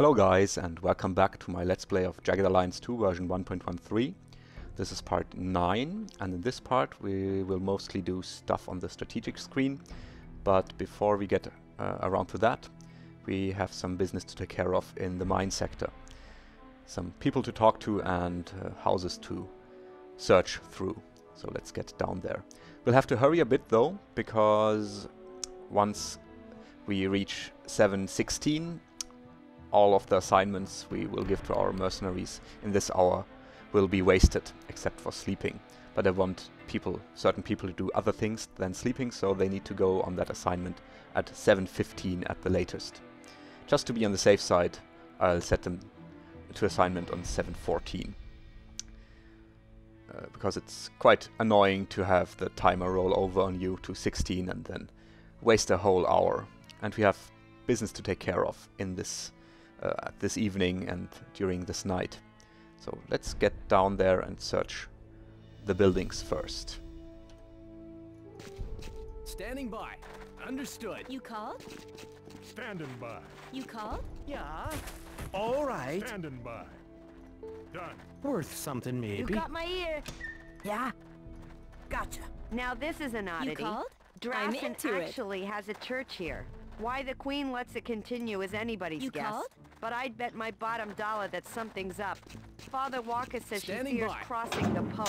Hello guys and welcome back to my Let's Play of Jagged Alliance 2 version 1.13. This is part 9 and in this part we will mostly do stuff on the strategic screen but before we get uh, around to that we have some business to take care of in the mine sector. Some people to talk to and uh, houses to search through. So let's get down there. We'll have to hurry a bit though because once we reach 716 all of the assignments we will give to our mercenaries in this hour will be wasted, except for sleeping. But I want people, certain people to do other things than sleeping, so they need to go on that assignment at 7.15 at the latest. Just to be on the safe side, I'll set them to assignment on 7.14. Uh, because it's quite annoying to have the timer roll over on you to 16 and then waste a whole hour. And we have business to take care of in this uh, this evening and during this night. So let's get down there and search the buildings first. Standing by. Understood. You called? Standing by. You called? Yeah. All right. Standing by. Done. Worth something, maybe. You maybe. got my ear. Yeah. Gotcha. Now this is an oddity. You called? I'm Drassen into it. actually has a church here. Why the Queen lets it continue is anybody's You guess. called? But I'd bet my bottom dollar that something's up. Father Walker says Standing she fears by. crossing the Pope.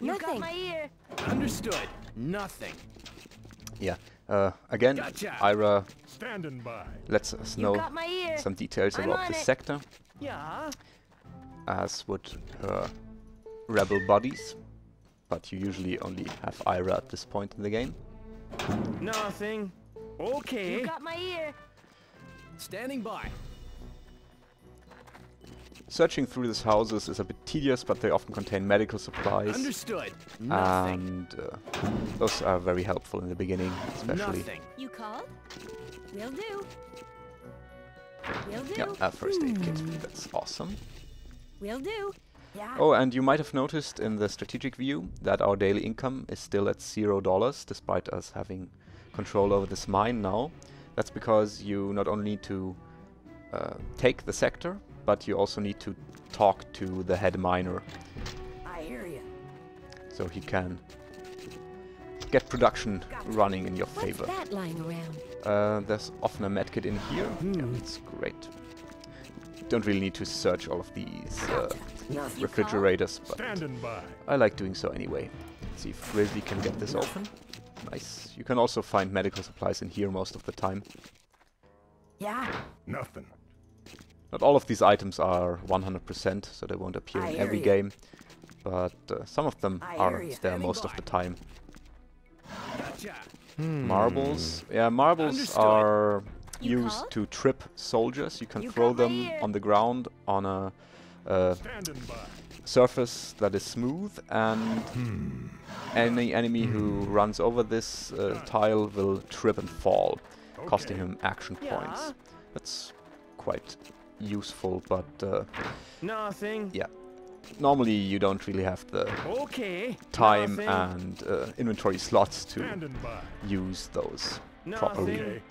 You got Nothing. my ear. Understood. Nothing. Yeah. Uh, again, Gotcha. Ira Standing by. lets us know got my ear. some details I'm about on the it. sector, Yeah. as would her rebel buddies. But you usually only have Ira at this point in the game. Nothing. Okay. You got my ear. Standing by. Searching through these houses is a bit tedious, but they often contain medical supplies. Understood. Nothing. and uh, those are very helpful in the beginning, especially. Nothing. You called? Will do. Will do. Yeah, a first aid kit. That's awesome. Will do. Yeah. Oh, and you might have noticed in the strategic view that our daily income is still at zero dollars, despite us having control over this mine now. That's because you not only need to uh, take the sector, but you also need to talk to the head miner, I hear you. so he can get production running in your What's favor. that lying around? Uh, there's often a medkit in here. Yeah, Hmm. it's great. Don't really need to search all of these uh, refrigerators, but by. I like doing so anyway. Let's see if Grizzly can get this open. Nice. You can also find medical supplies in here most of the time. Yeah. Nothing. Not all of these items are 100%, so they won't appear I in every ya. game. But uh, some of them I are there Standing most of the time. Gotcha. Marbles. Yeah, marbles Understood. are You used called? to trip soldiers. You can You throw them ear. on the ground on a uh, surface that is smooth and any enemy who runs over this uh, tile will trip and fall, costing him action Yeah. points. That's quite useful, but uh, Nothing. yeah. Normally you don't really have the Okay. time Nothing. and uh, inventory slots to use those Nothing. properly. Okay.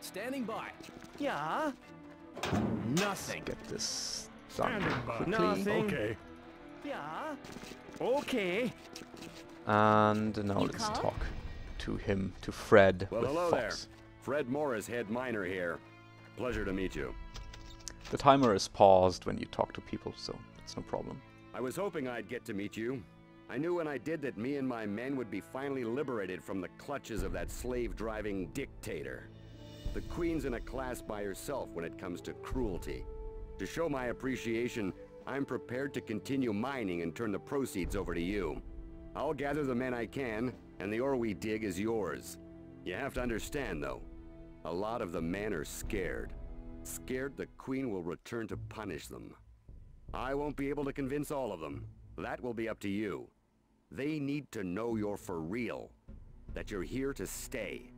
Standing by. Yeah. Nothing. Get this done Standing by. quickly. Nothing. Okay. Yeah. Okay. And now You let's called? talk to him, to Fred Well, with hello Fox. there. Fred Morris, head miner here. Pleasure to meet you. The timer is paused when you talk to people, so it's no problem. I was hoping I'd get to meet you. I knew when I did that me and my men would be finally liberated from the clutches of that slave-driving dictator. The Queen's in a class by herself when it comes to cruelty. To show my appreciation, I'm prepared to continue mining and turn the proceeds over to you. I'll gather the men I can, and the ore we dig is yours. You have to understand, though, a lot of the men are scared. Scared the Queen will return to punish them. I won't be able to convince all of them. That will be up to you. They need to know you're for real. That you're here to stay.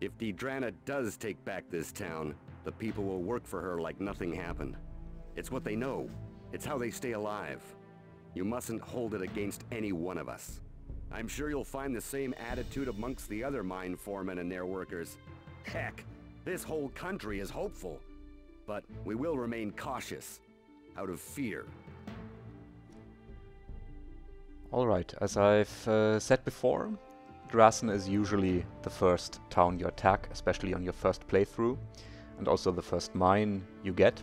If Deidranna does take back this town, the people will work for her like nothing happened. It's what they know. It's how they stay alive. You mustn't hold it against any one of us. I'm sure you'll find the same attitude amongst the other mine foremen and their workers. Heck, This whole country is hopeful. But we will remain cautious, out of fear. Alright, as I've uh, said before, Drassen is usually the first town you attack, especially on your first playthrough, and also the first mine you get.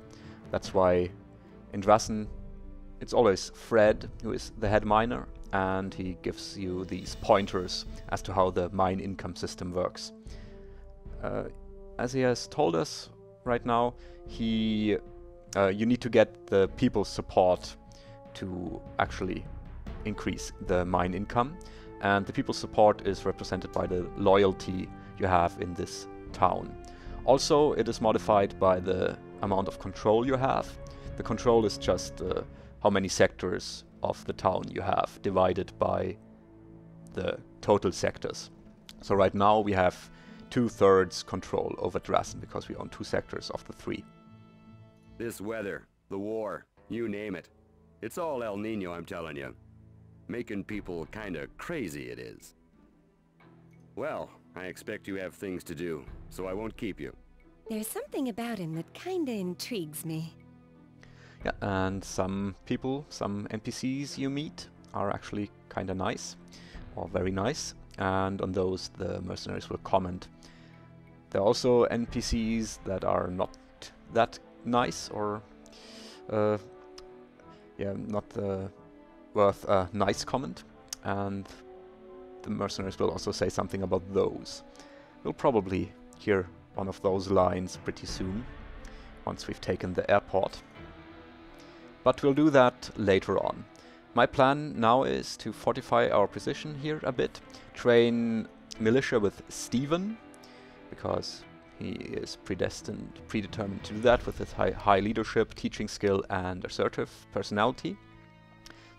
That's why in Drassen it's always Fred who is the head miner, and he gives you these pointers as to how the mine income system works. Uh, as he has told us right now, he uh, you need to get the people's support to actually increase the mine income. And the people's support is represented by the loyalty you have in this town. Also, it is modified by the amount of control you have. The control is just uh, how many sectors of the town you have divided by the total sectors. So right now we have two-thirds control over Drassen because we own two sectors of the three. This weather, the war, you name it. It's all El Nino, I'm telling you. Making people kinda crazy it is. Well, I expect you have things to do, so I won't keep you. There's something about him that kinda intrigues me. Yeah, and some people, some NPCs you meet are actually kinda nice, or very nice, and on those the mercenaries will comment. There are also NPCs that are not that nice, or uh, yeah, not uh, worth a nice comment, and the mercenaries will also say something about those. We'll probably hear one of those lines pretty soon, once we've taken the airport. But we'll do that later on. My plan now is to fortify our position here a bit, train militia with Steven, because he is predestined, predetermined to do that with his high, high leadership, teaching skill, and assertive personality.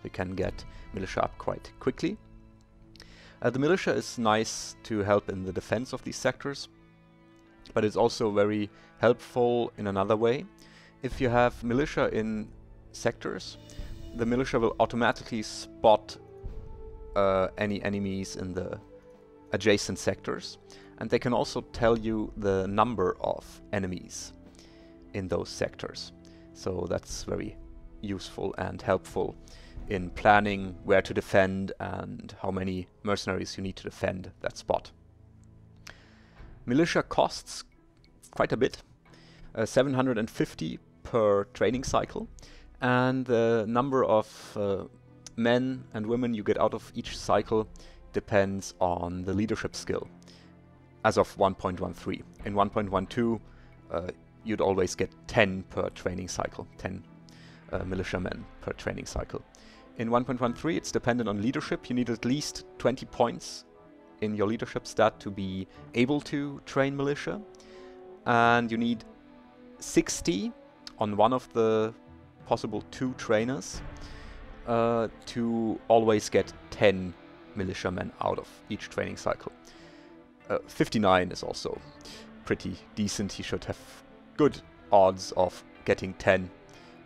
We can get militia up quite quickly. Uh, the militia is nice to help in the defense of these sectors, but it's also very helpful in another way. If you have militia in sectors, the militia will automatically spot uh, any enemies in the adjacent sectors, and they can also tell you the number of enemies in those sectors. So that's very useful and helpful in planning where to defend and how many mercenaries you need to defend that spot. Militia costs quite a bit, uh, 750 per training cycle, and the number of uh, men and women you get out of each cycle depends on the leadership skill as of 1.13. In 1.12 uh, you'd always get 10 per training cycle, 10 uh, militiamen per training cycle. In 1.13 it's dependent on leadership, you need at least 20 points in your leadership stat to be able to train militia and you need 60 on one of the possible two trainers uh, to always get 10 militiamen out of each training cycle. Uh, 59 is also pretty decent. He should have good odds of getting 10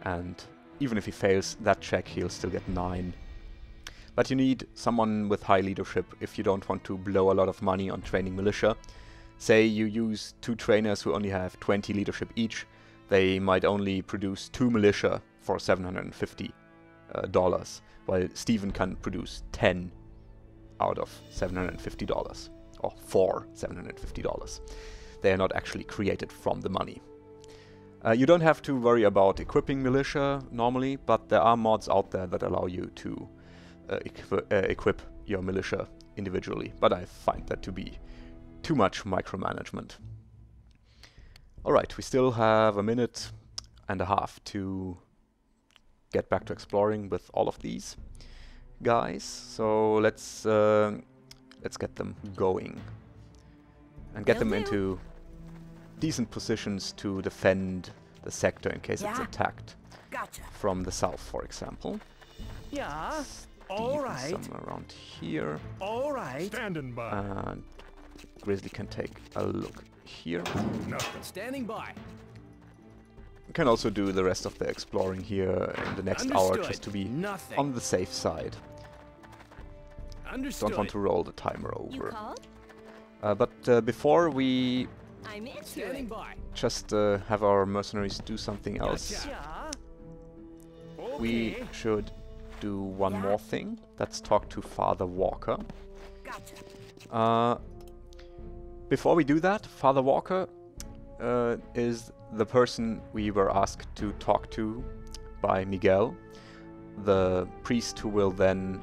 and even if he fails that check he'll still get 9. But you need someone with high leadership if you don't want to blow a lot of money on training militia. Say you use two trainers who only have 20 leadership each, they might only produce two militia for 750 uh, dollars, while Steven can produce 10 out of 750 dollars, or for 750 dollars. They are not actually created from the money. Uh, you don't have to worry about equipping militia normally, but there are mods out there that allow you to uh, equi uh, equip your militia individually, but I find that to be too much micromanagement. Alright, we still have a minute and a half to get back to exploring with all of these guys. So let's uh, let's get them going and get Will them do. into decent positions to defend the sector in case it's attacked Gotcha. from the south, for example. Yeah. Steve All somewhere around here, All right. Standing by. and Grizzly can take a look here. Nothing. Standing by. We can also do the rest of the exploring here in the next hour just to be Nothing. on the safe side. Understood. Don't want to roll the timer over. Uh, but uh, before we I'm Standing by. just uh, have our mercenaries do something else. Yeah. Okay. We should do one Yeah. more thing. Let's talk to Father Walker. Gotcha. Uh, before we do that, Father Walker uh, is the person we were asked to talk to by Miguel, the priest who will then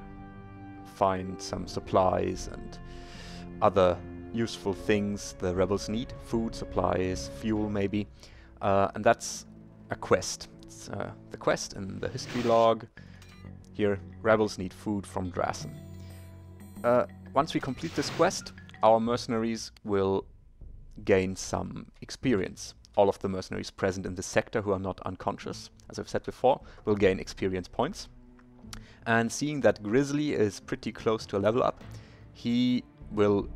find some supplies and other useful things the rebels need food, supplies, fuel, maybe. Uh, and that's a quest. It's uh, the quest in the history log. Here, rebels need food from Drassen. Uh, once we complete this quest, our mercenaries will gain some experience. All of the mercenaries present in this sector who are not unconscious, as I've said before, will gain experience points. And seeing that Grizzly is pretty close to a level up, he will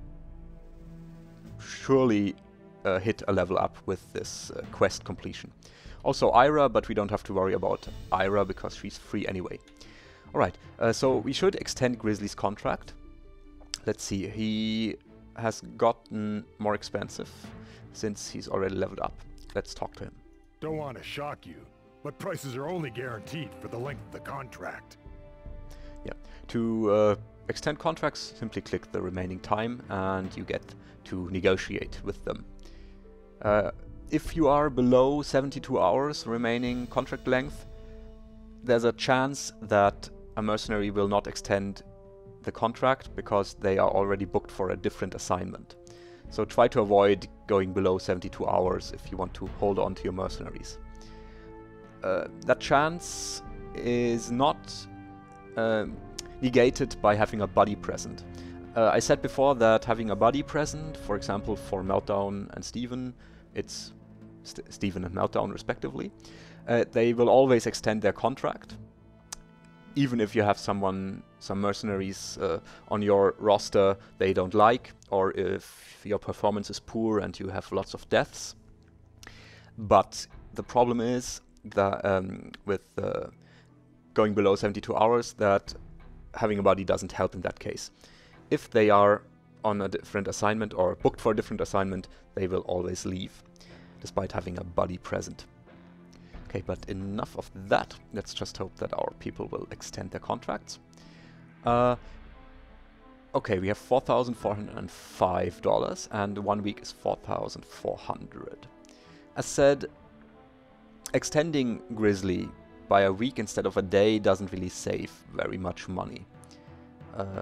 surely uh, hit a level up with this uh, quest completion. Also Ira, but we don't have to worry about Ira because she's free anyway. Alright, uh, so we should extend Grizzly's contract. Let's see, he has gotten more expensive since he's already leveled up. Let's talk to him. Don't want to shock you, but prices are only guaranteed for the length of the contract. Yeah. To uh, extend contracts, simply click the remaining time and you get to negotiate with them. Uh, if you are below 72 hours remaining contract length, there's a chance that a mercenary will not extend the contract because they are already booked for a different assignment. So try to avoid going below 72 hours if you want to hold on to your mercenaries. Uh, that chance is not negated by having a buddy present. Uh, I said before that having a buddy present, for example, for Meltdown and Steven, it's St- Steven and Meltdown respectively, uh, they will always extend their contract. Even if you have someone, some mercenaries uh, on your roster they don't like, or if your performance is poor and you have lots of deaths. But the problem is that um, with uh, going below 72 hours that having a buddy doesn't help in that case. If they are on a different assignment or booked for a different assignment, they will always leave, despite having a buddy present. Okay, but enough of that. Let's just hope that our people will extend their contracts. Uh, okay, we have $4,405 and one week is 4,400. As said, extending Grizzly by a week instead of a day doesn't really save very much money. Uh,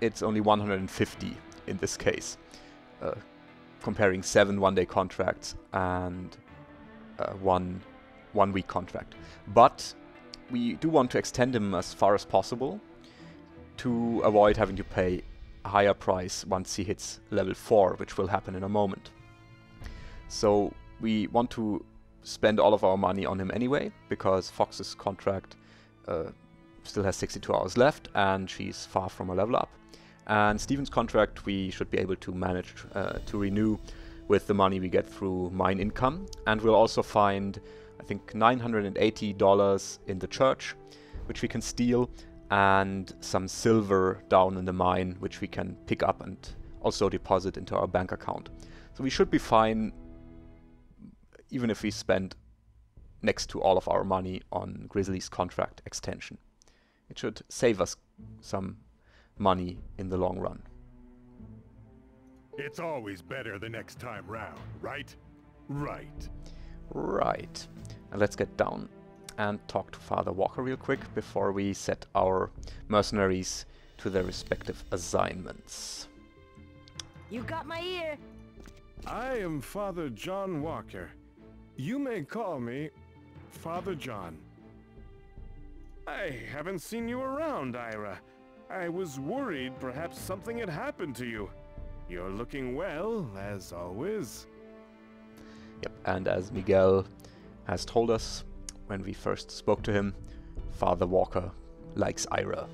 it's only 150 in this case, uh, comparing seven one-day contracts and uh, one one-week contract. But we do want to extend them as far as possible to avoid having to pay a higher price once he hits level 4, which will happen in a moment. So we want to spend all of our money on him anyway, because Fox's contract uh, still has 62 hours left, and she's far from a level up. And Steven's contract we should be able to manage uh, to renew with the money we get through mine income, and we'll also find, I think, $980 in the church, which we can steal, and some silver down in the mine, which we can pick up and also deposit into our bank account. So we should be fine even if we spend next to all of our money on Grizzly's contract extension. It should save us some money in the long run. It's always better the next time round, right? Right. Right. And let's get down and talk to Father Walker real quick before we set our mercenaries to their respective assignments. You got my ear. I am Father John Walker. You may call me Father John. I haven't seen you around, Ira. I was worried perhaps something had happened to you. You're looking well, as always. Yep, and as Miguel has told us when we first spoke to him, Father Walker likes Ira.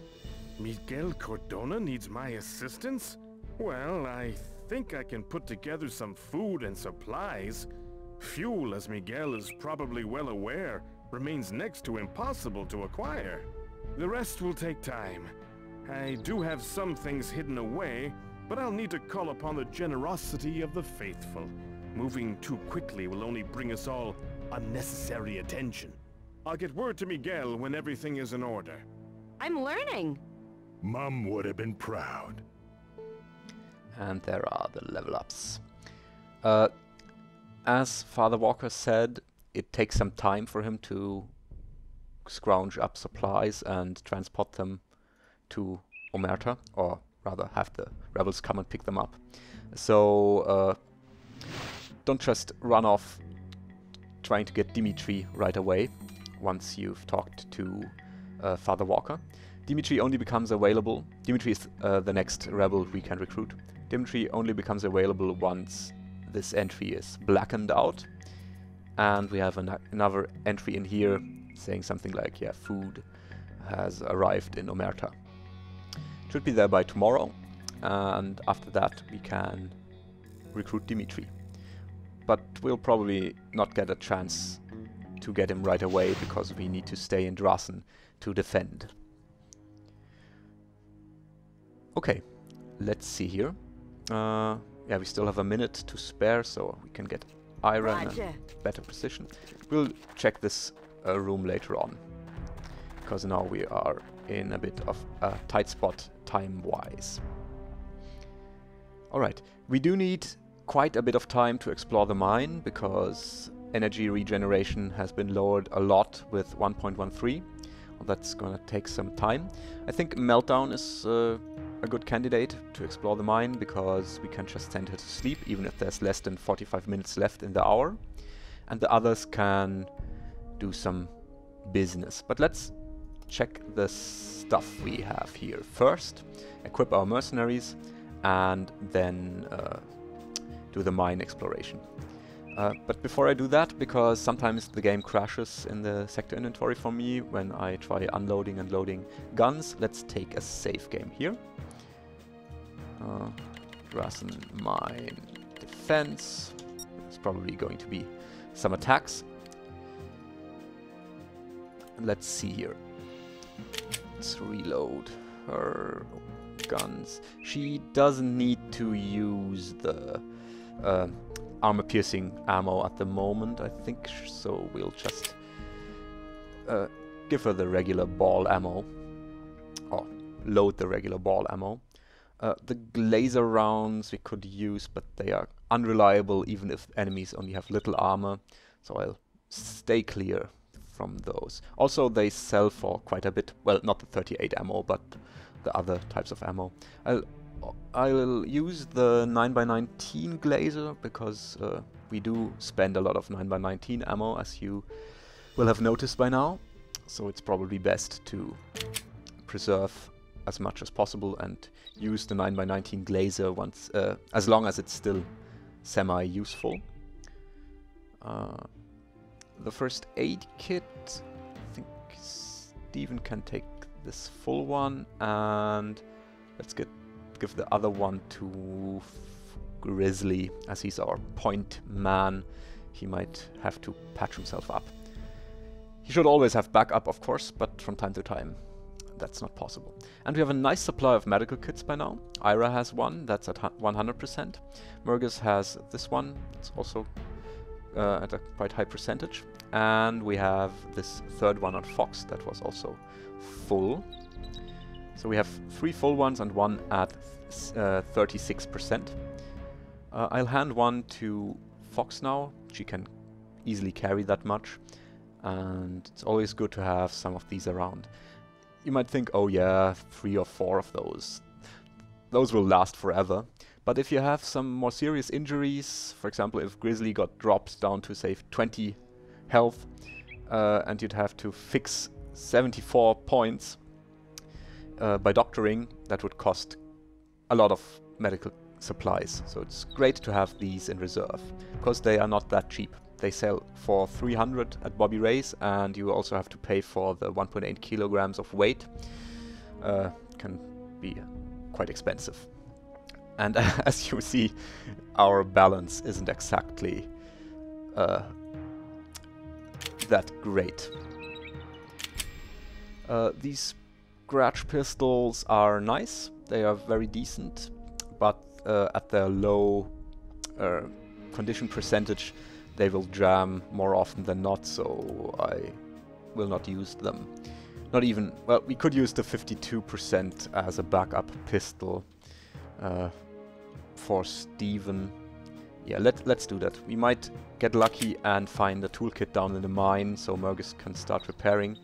Miguel Cordona needs my assistance? Well, I think I can put together some food and supplies. Fuel, as Miguel is probably well aware, remains next to impossible to acquire. The rest will take time. I do have some things hidden away, but I'll need to call upon the generosity of the faithful. Moving too quickly will only bring us all unnecessary attention. I'll get word to Miguel when everything is in order. I'm learning. Mum would have been proud. And there are the level ups. Uh, as Father Walker said, it takes some time for him to scrounge up supplies and transport them to Omerta, or rather have the rebels come and pick them up. So uh, don't just run off trying to get Dimitri right away once you've talked to uh, Father Walker. Dimitri only becomes available. Dimitri is uh, the next rebel we can recruit. Dimitri only becomes available once this entry is blackened out. And we have an another entry in here saying something like, yeah, food has arrived in Omerta. It Should be there by tomorrow. And after that we can recruit Dimitri. But we'll probably not get a chance to get him right away because we need to stay in Drassen to defend. Okay, let's see here. Uh, yeah, we still have a minute to spare, so we can get iron Roger. and better precision. We'll check this uh, room later on, because now we are in a bit of a tight spot time-wise. Alright, we do need quite a bit of time to explore the mine, because energy regeneration has been lowered a lot with 1.13. That's gonna take some time. I think Meltdown is uh, a good candidate to explore the mine because we can just send her to sleep even if there's less than 45 minutes left in the hour. And the others can do some business. But let's check the stuff we have here. First, equip our mercenaries and then uh, do the mine exploration. Uh, but before I do that, because sometimes the game crashes in the sector inventory for me when I try unloading and loading guns, let's take a save game here. Uh, Drassen Mine Defense. It's probably going to be some attacks. Let's see here. Let's reload her guns. She doesn't need to use the uh, armor piercing ammo at the moment, I think, so we'll just uh, give her the regular ball ammo, or load the regular ball ammo. Uh, the Glaser rounds we could use, but they are unreliable even if enemies only have little armor, so I'll stay clear from those. Also, they sell for quite a bit, well, not the 38 ammo, but the other types of ammo. I'll I'll use the 9x19 Glaser because uh, we do spend a lot of 9x19 ammo as you will have noticed by now. So it's probably best to preserve as much as possible and use the 9x19 Glaser once, uh, as long as it's still semi-useful. Uh, the first aid kit, I think Steven can take this full one and let's get give the other one to Grizzly as he's our point man. He might have to patch himself up. He should always have backup, of course, but from time to time that's not possible. And we have a nice supply of medical kits by now. Ira has one, that's at 100%. Mergus has this one, it's also uh, at a quite high percentage. And we have this third one on Fox that was also full. So we have three full ones and one at 36%. Uh, uh, I'll hand one to Fox now. She can easily carry that much. And it's always good to have some of these around. You might think, oh yeah, three or four of those. Those will last forever. But if you have some more serious injuries, for example, if Grizzly got dropped down to, say, 20 health, uh, and you'd have to fix 74 points uh, by doctoring, that would cost a lot of medical supplies. So it's great to have these in reserve, because they are not that cheap. They sell for 300 at Bobby Ray's, and you also have to pay for the 1.8 kilograms of weight. Uh, can be quite expensive. And as you see, our balance isn't exactly uh, that great. Uh, these scratch pistols are nice, they are very decent, but uh, at their low uh, condition percentage, they will jam more often than not, so I will not use them. Not even, well, we could use the 52% as a backup pistol uh, for Steven. Yeah, let, let's do that. We might get lucky and find a toolkit down in the mine, so Mergus can start repairing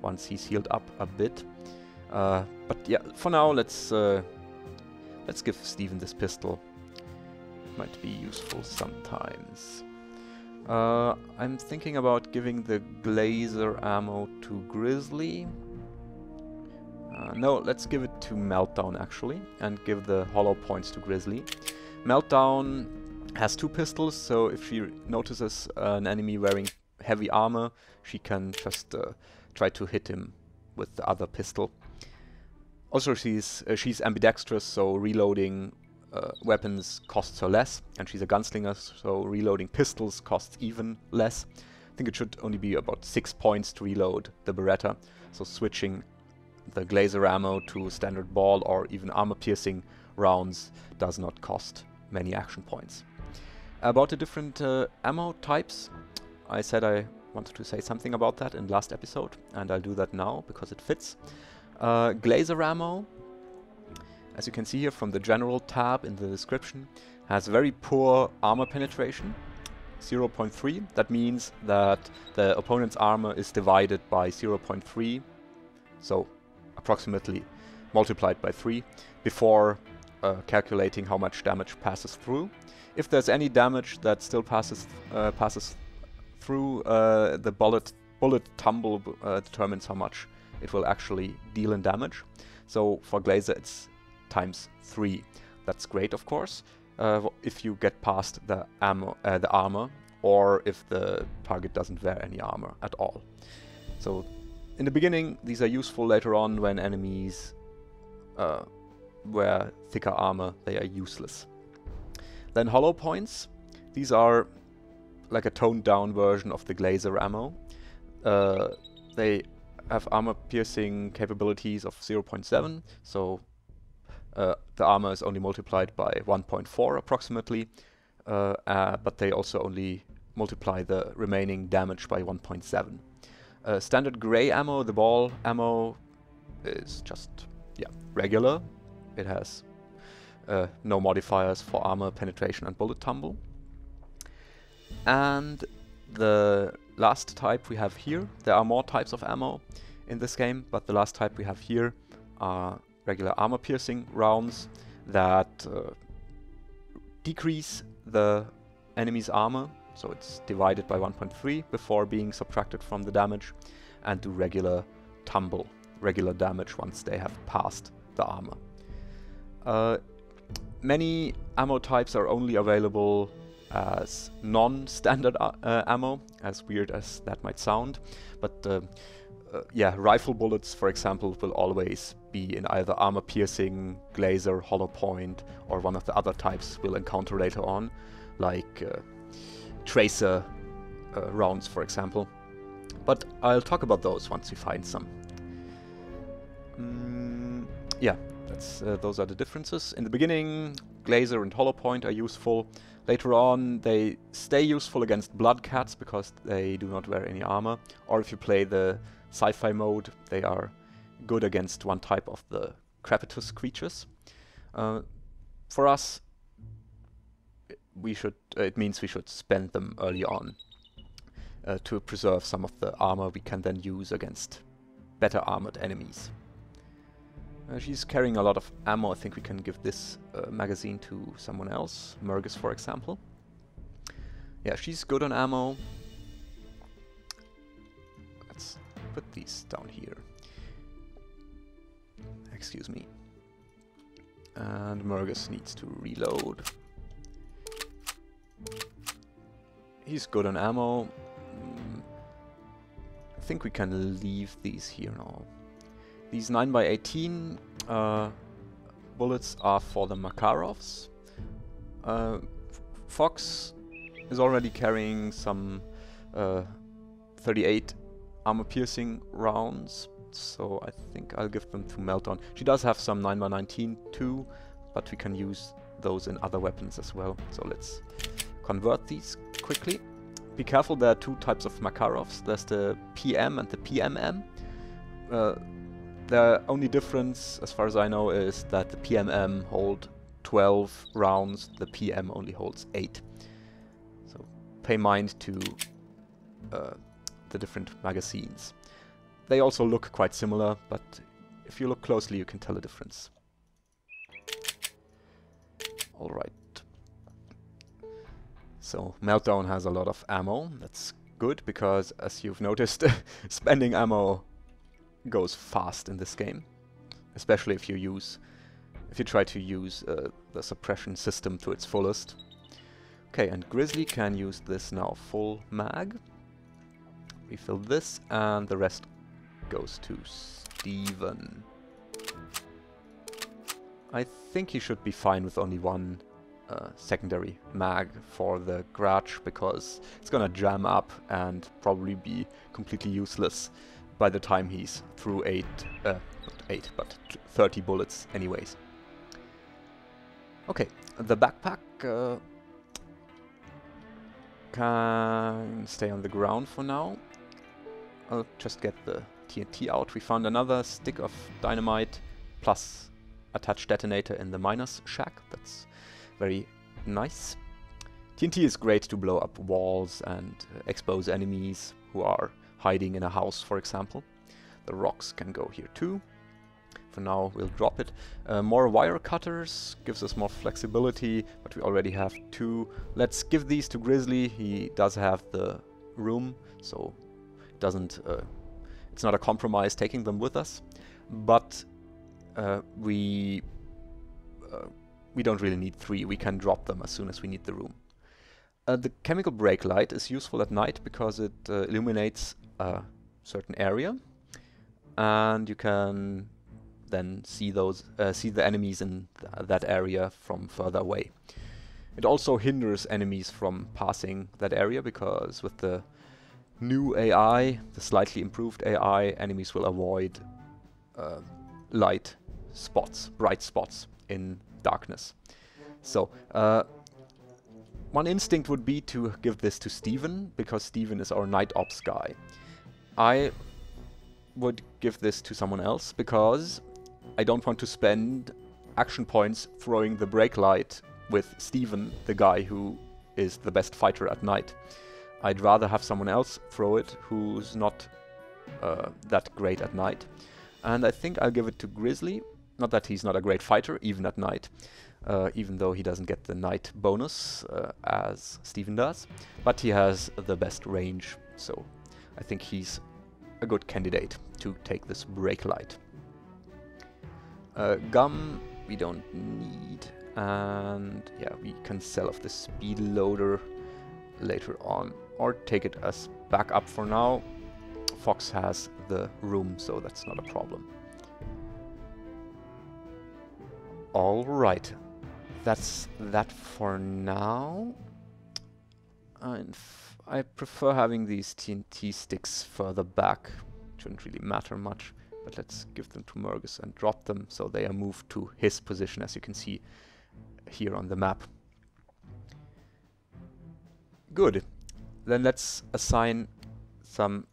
once he's healed up a bit. Uh, but yeah, for now, let's uh, let's give Steven this pistol. Might be useful sometimes. Uh, I'm thinking about giving the Glaser ammo to Grizzly. Uh, no, let's give it to Meltdown actually, and give the hollow points to Grizzly. Meltdown has two pistols, so if she notices an enemy wearing heavy armor, she can just uh, try to hit him with the other pistol. Also, she's uh, she's ambidextrous, so reloading uh, weapons costs her less, and she's a gunslinger, so reloading pistols costs even less. I think it should only be about six points to reload the Beretta, so switching the Glaser ammo to standard ball or even armor-piercing rounds does not cost many action points. About the different uh, ammo types, I said I wanted to say something about that in last episode, and I'll do that now because it fits. Uh, Glaser ammo, as you can see here from the general tab in the description, has very poor armor penetration, 0.3. That means that the opponent's armor is divided by 0.3, so approximately multiplied by 3, before uh, calculating how much damage passes through. If there's any damage that still passes uh, passes through, uh, the bullet bullet tumble uh, determines how much it will actually deal in damage. So for Glaser it's times 3. That's great of course, uh, if you get past the, ammo, uh, the armor or if the target doesn't wear any armor at all. So in the beginning these are useful later on when enemies uh, wear thicker armor, they are useless. Then hollow points, these are like a toned down version of the Glaser ammo. Uh, they have armor piercing capabilities of 0.7, so uh, the armor is only multiplied by 1.4 approximately, uh, uh, but they also only multiply the remaining damage by 1.7. Uh, standard gray ammo, the ball ammo, is just yeah regular. It has uh, no modifiers for armor penetration and bullet tumble. And the last type we have here, there are more types of ammo in this game, but the last type we have here are regular armor piercing rounds that uh, decrease the enemy's armor, so it's divided by 1.3 before being subtracted from the damage, and do regular tumble, regular damage once they have passed the armor. Uh, many ammo types are only available as non-standard uh, uh, ammo, as weird as that might sound. But uh, uh, yeah, rifle bullets, for example, will always be in either armor-piercing, Glaser, hollow point, or one of the other types we'll encounter later on, like uh, tracer uh, rounds, for example. But I'll talk about those once we find some. Mm, yeah, uh, those are the differences. In the beginning, Glaser and Hollow Point are useful. Later on, they stay useful against Blood Cats because they do not wear any armor. Or if you play the sci-fi mode, they are good against one type of the Crepitus creatures. Uh, for us, we should. Uh, it means we should spend them early on uh, to preserve some of the armor we can then use against better armored enemies. Uh, she's carrying a lot of ammo. I think we can give this uh, magazine to someone else. Mergus, for example. Yeah, she's good on ammo. Let's put these down here. Excuse me. And Mergus needs to reload. He's good on ammo. Mm, I think we can leave these here now. These 9x18 uh, bullets are for the Makarovs. Uh, Fox is already carrying some uh, 38 armor-piercing rounds, so I think I'll give them to Meltdown. She does have some 9x19 too, but we can use those in other weapons as well. So let's convert these quickly. Be careful, there are two types of Makarovs. There's the PM and the PMM. Uh, the only difference, as far as I know, is that the PMM hold 12 rounds, the PM only holds 8. So pay mind to uh, the different magazines. They also look quite similar, but if you look closely you can tell a difference. Alright. So Meltdown has a lot of ammo, that's good because as you've noticed spending ammo goes fast in this game. Especially if you use if you try to use uh, the suppression system to its fullest. Okay, and Grizzly can use this now full mag. Refill this, and the rest goes to Steven. I think he should be fine with only one uh, secondary mag for the Grudge, because it's gonna jam up and probably be completely useless by the time he's through 8, uh, not 8, but 30 bullets anyways. Okay, the backpack uh, can stay on the ground for now. I'll just get the TNT out. We found another stick of dynamite plus attached detonator in the miner's shack. That's very nice. TNT is great to blow up walls and uh, expose enemies who are hiding in a house, for example. The rocks can go here too. For now, we'll drop it. Uh, more wire cutters gives us more flexibility, but we already have two. Let's give these to Grizzly. He does have the room, so doesn't. Uh, it's not a compromise taking them with us, but uh, we uh, we don't really need three. We can drop them as soon as we need the room. Uh, the chemical break light is useful at night because it uh, illuminates a certain area, and you can then see those uh, see the enemies in th that area from further away. It also hinders enemies from passing that area because with the new AI, the slightly improved AI, enemies will avoid uh, light spots, bright spots in darkness. So, uh, one instinct would be to give this to Steven, because Steven is our night ops guy. I would give this to someone else, because I don't want to spend action points throwing the break light with Steven, the guy who is the best fighter at night. I'd rather have someone else throw it who's not uh, that great at night. And I think I'll give it to Grizzly. Not that he's not a great fighter, even at night, uh, even though he doesn't get the night bonus uh, as Steven does. But he has the best range, so I think he's a good candidate to take this break light. Uh, gum we don't need and yeah we can sell off the speed loader later on or take it as backup for now. Fox has the room so that's not a problem. Alright that's that for now. And I prefer having these TNT sticks further back. Shouldn't really matter much but let's give them to Mergus and drop them so they are moved to his position as you can see here on the map. Good. Then let's assign some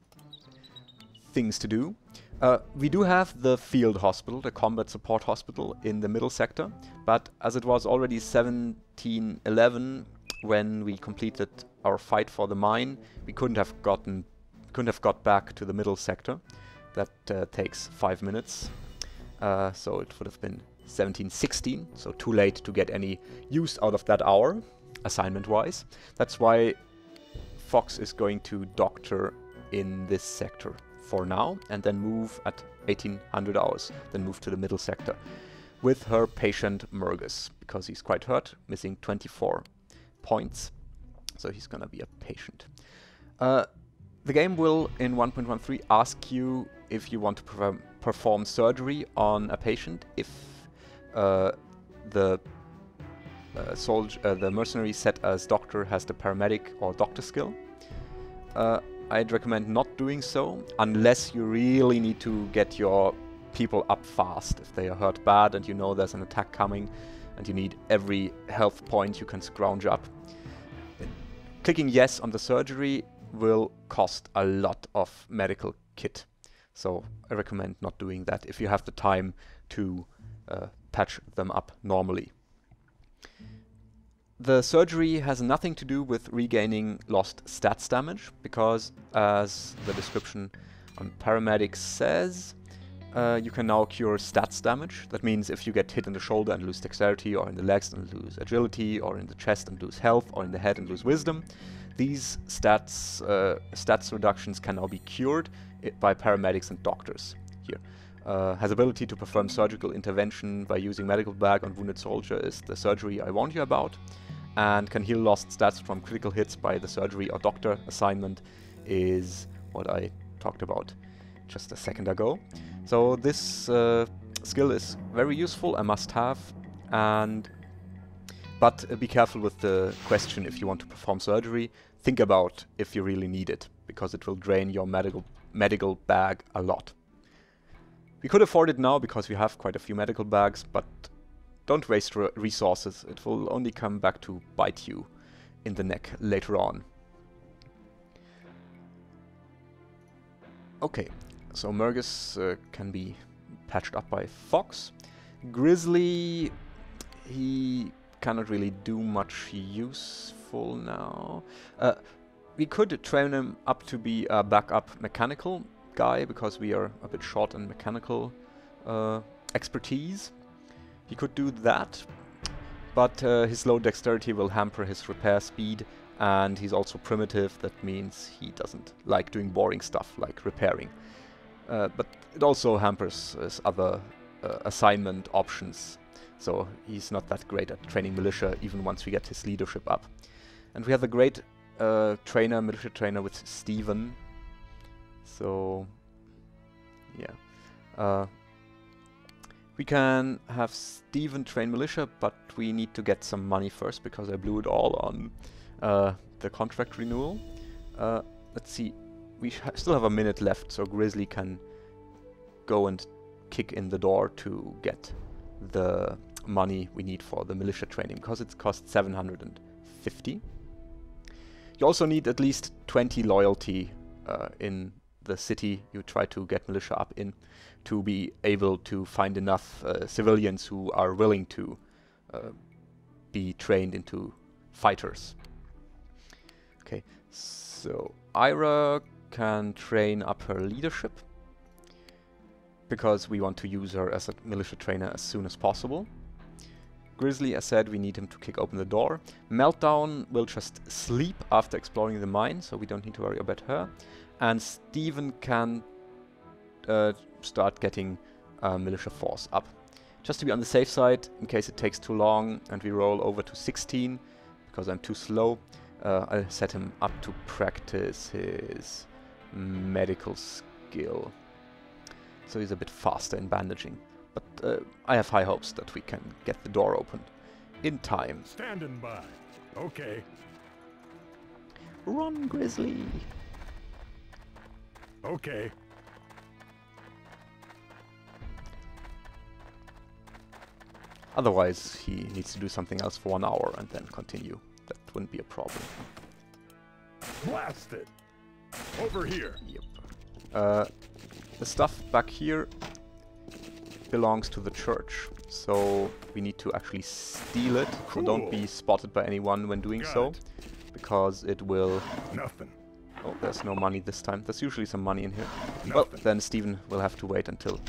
things to do. Uh, we do have the field hospital, the combat support hospital in the middle sector, but as it was already 1711 when we completed our fight for the mine, we couldn't have gotten couldn't have got back to the middle sector. That uh, takes five minutes. Uh, so it would have been 1716, so too late to get any use out of that hour, assignment-wise. That's why Fox is going to doctor in this sector for now, and then move at 1800 hours, then move to the middle sector with her patient Mergus, because he's quite hurt, missing 24 points, so he's gonna be a patient. Uh, the game will, in 1.13, ask you if you want to perform, perform surgery on a patient if uh, the uh, soldier, uh, the mercenary set as doctor has the paramedic or doctor skill. Uh, I'd recommend not doing so unless you really need to get your people up fast. If they are hurt bad and you know there's an attack coming and you need every health point you can scrounge up. Clicking yes on the surgery will cost a lot of medical kit. So I recommend not doing that if you have the time to uh, patch them up normally. The surgery has nothing to do with regaining lost stats damage, because as the description on paramedics says, uh, you can now cure stats damage. That means if you get hit in the shoulder and lose dexterity, or in the legs and lose agility, or in the chest and lose health, or in the head and lose wisdom, these stats uh, stats reductions can now be cured by paramedics and doctors here. Uh, has ability to perform surgical intervention by using medical bag on wounded soldier is the surgery I warned you about, and can heal lost stats from critical hits by the surgery or doctor assignment is what I talked about just a second ago. So this uh, skill is very useful, a must-have, and but uh, be careful with the question if you want to perform surgery. Think about if you really need it, because it will drain your medical medical bag a lot. We could afford it now because we have quite a few medical bags, but don't waste re resources. It will only come back to bite you in the neck later on. Okay, so Mergus uh, can be patched up by Fox. Grizzly, he cannot really do much useful now. Uh, we could train him up to be a backup mechanical guy because we are a bit short in mechanical uh, expertise. He could do that, but uh, his low dexterity will hamper his repair speed and he's also primitive, that means he doesn't like doing boring stuff like repairing. Uh, but it also hampers his other uh, assignment options, so he's not that great at training militia even once we get his leadership up. And we have a great uh, trainer, militia trainer with Steven. So, yeah. Uh, we can have Steven train militia, but we need to get some money first because I blew it all on uh, the contract renewal. Uh, let's see. We still have a minute left, so Grizzly can go and kick in the door to get the money we need for the militia training because it costs 750. You also need at least 20 loyalty uh, in the city you try to get militia up in to be able to find enough uh, civilians who are willing to uh, be trained into fighters. Okay, so Ira can train up her leadership because we want to use her as a militia trainer as soon as possible. Grizzly, as said, we need him to kick open the door. Meltdown will just sleep after exploring the mine, so we don't need to worry about her. And Steven can uh, start getting uh, militia force up. Just to be on the safe side, in case it takes too long and we roll over to 16, because I'm too slow, uh, I'll set him up to practice his medical skill. So he's a bit faster in bandaging. But uh, I have high hopes that we can get the door open in time. Standing by. Okay. Run, Grizzly! Okay. Otherwise, he needs to do something else for one hour and then continue. That wouldn't be a problem. Blast it! Over here! Yep. Uh, the stuff back here belongs to the church, so we need to actually steal it. So don't be spotted by anyone when doing Got so, it. because it will... Nothing. Oh, there's no money this time. There's usually some money in here. Well, then Steven will have to wait until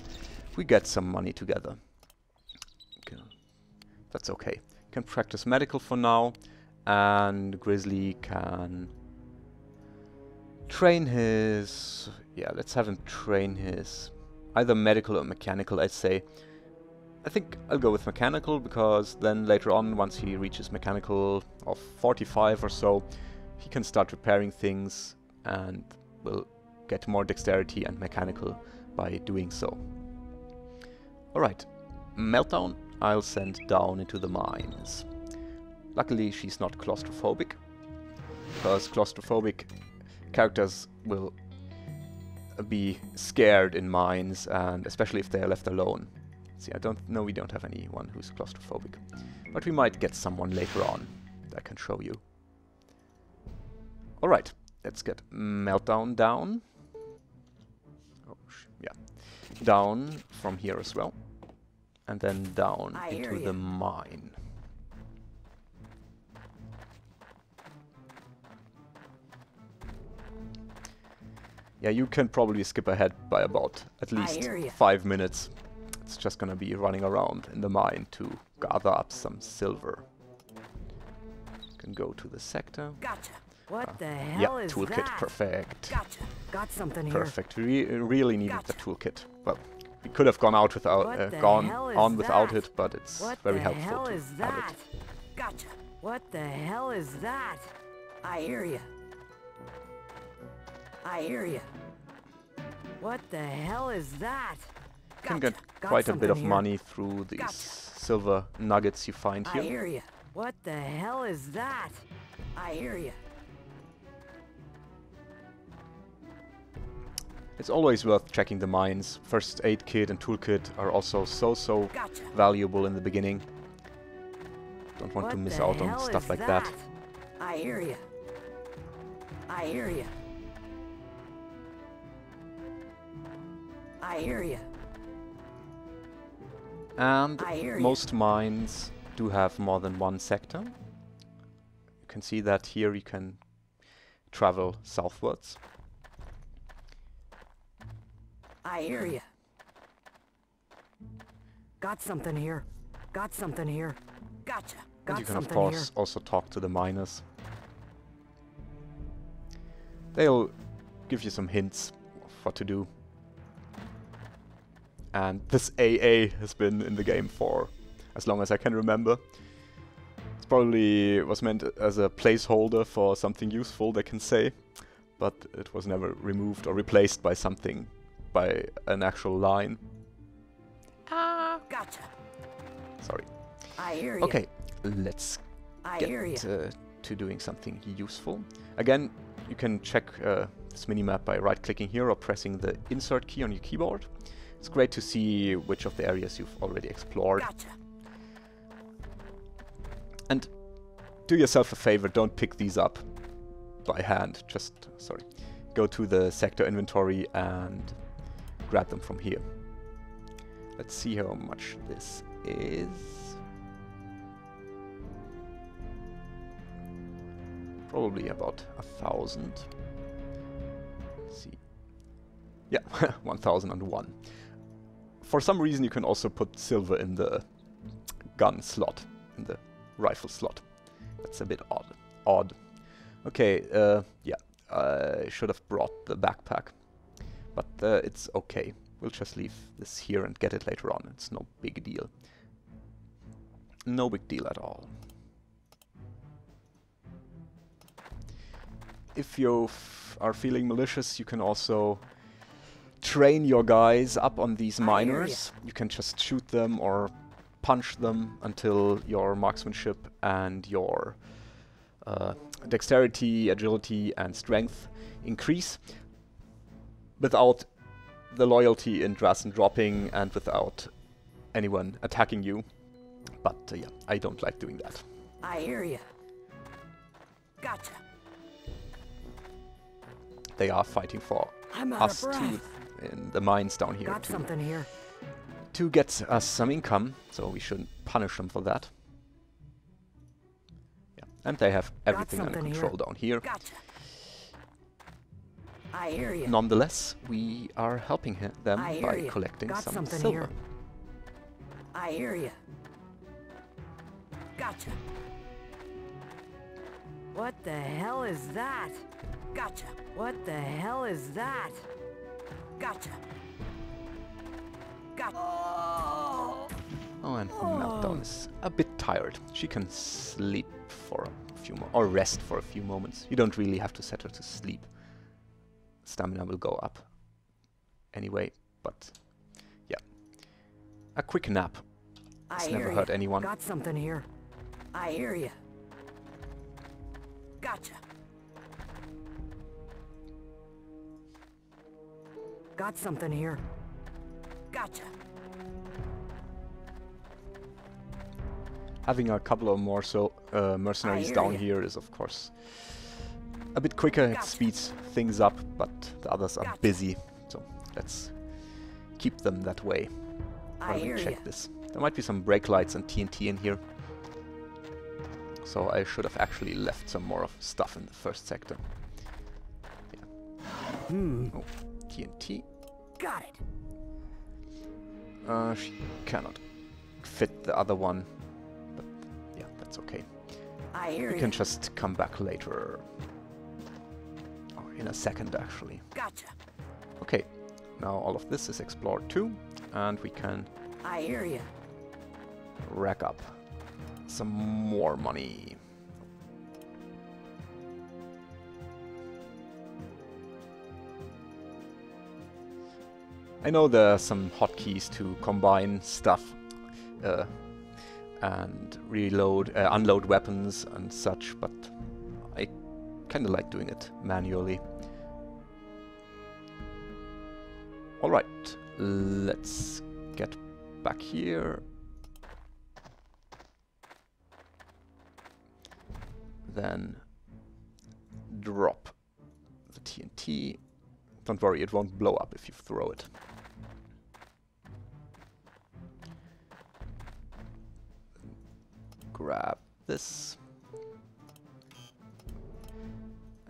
we get some money together. Okay. That's okay. Can practice medical for now, and Grizzly can train his... Yeah, let's have him train his... Either medical or mechanical, I'd say. I think I'll go with mechanical, because then later on, once he reaches mechanical of 45 or so, he can start repairing things and will get more dexterity and mechanical by doing so. Alright, Meltdown I'll send down into the mines. Luckily she's not claustrophobic, because claustrophobic characters will be scared in mines, and especially if they are left alone. See, I don't know we don't have anyone who's claustrophobic. But we might get someone later on that I can show you. Alright, let's get Meltdown down. Oh, yeah. Down from here as well. And then down I into the mine. Yeah, you can probably skip ahead by about at least five minutes. It's just gonna be running around in the mine to gather up some silver. Can go to the sector. Gotcha. What Ah, the Yeah, hell is toolkit, that? perfect. Gotcha. Got something here. Perfect. We re- really needed Gotcha. the toolkit. Well, we could have gone out without, uh, gone on without that? it, but it's What very the helpful to is have that? it. Gotcha. What the hell is that? I hear ya. I hear ya. What the hell is that? You can get Got quite a bit of here. money through these Gotcha. silver nuggets you find I here. hear ya. What the hell is that? I hear ya. It's always worth checking the mines. First aid kit and toolkit are also so so Gotcha. valuable in the beginning. Don't want what to miss out on stuff like that. I hear ya. I hear ya. I hear ya. And I hear most mines do have more than one sector. You can see that here you can travel southwards. I hear you. Got something here. Got something here. Gotcha. Got and you can of course here. also talk to the miners. They'll give you some hints of what to do. And this AA has been in the game for as long as I can remember. It's probably was meant as a placeholder for something useful they can say, but it was never removed or replaced by something, by an actual line. Ah. Gotcha. Sorry. I hear ya. Okay, let's I get uh, to doing something useful. Again, you can check uh, this minimap by right-clicking here or pressing the insert key on your keyboard. It's great to see which of the areas you've already explored. Gotcha. And do yourself a favor, don't pick these up by hand. Just, sorry, go to the sector inventory and grab them from here. Let's see how much this is. Probably about a thousand. Let's see. Yeah, 1001. For some reason, you can also put silver in the gun slot, in the rifle slot. That's a bit odd. Odd. Okay, uh, yeah, I should have brought the backpack. But uh, it's okay. We'll just leave this here and get it later on. It's no big deal. No big deal at all. If you f- are feeling malicious, you can also train your guys up on these miners. You can just shoot them or punch them until your marksmanship and your uh, dexterity, agility, and strength increase without the loyalty in Drassen dropping and without anyone attacking you. But uh, yeah, I don't like doing that. I hear you. Gotcha. They are fighting for I'm us too in the mines down here Got to, something here. to get us some income, so we shouldn't punish them for that. Yeah, and they have everything under something here. control down here. Gotcha. I hear ya. Nonetheless, we are helping he- them I hear by collecting Got some something silver. here. I hear you. Gotcha. What the hell is that? Gotcha. What the hell is that? Gotcha. Gotcha. Oh! Oh, and oh. Meltdown is a bit tired. She can sleep for a few mo- or rest for a few moments. You don't really have to set her to sleep. Stamina will go up anyway, but yeah. A quick nap. It's never ya. hurt anyone. Got something here. I hear you. Gotcha. Got something here. Gotcha. having a couple of more so uh, mercenaries down ya. here is of course a bit quicker. It speeds things up, but the others are busy. So let's keep them that way. I hear check you. this. There might be some break lights and TNT in here. So I should have actually left some more of stuff in the first sector. Hmm. Oh, TNT. Got it. Uh, she cannot fit the other one. But yeah, that's okay. I hear We you. can just come back later. In a second, actually. Gotcha. Okay, now all of this is explored too. And we can I hear you. rack up some more money. I know there are some hotkeys to combine stuff uh, and reload, uh, unload weapons and such, but I kind of like doing it manually. Alright, let's get back here. Then drop the TNT. Don't worry, it won't blow up if you throw it. Grab this.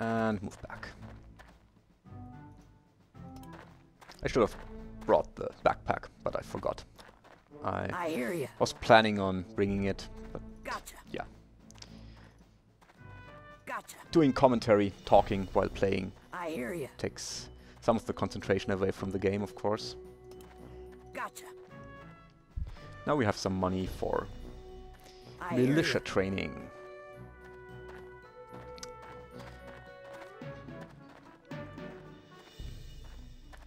And move back. I should have brought the backpack, but I forgot. I I was planning on bringing it, but Gotcha. yeah. Gotcha. Doing commentary, talking while playing I hear you. takes some of the concentration away from the game, of course. Gotcha. Now we have some money for militia training.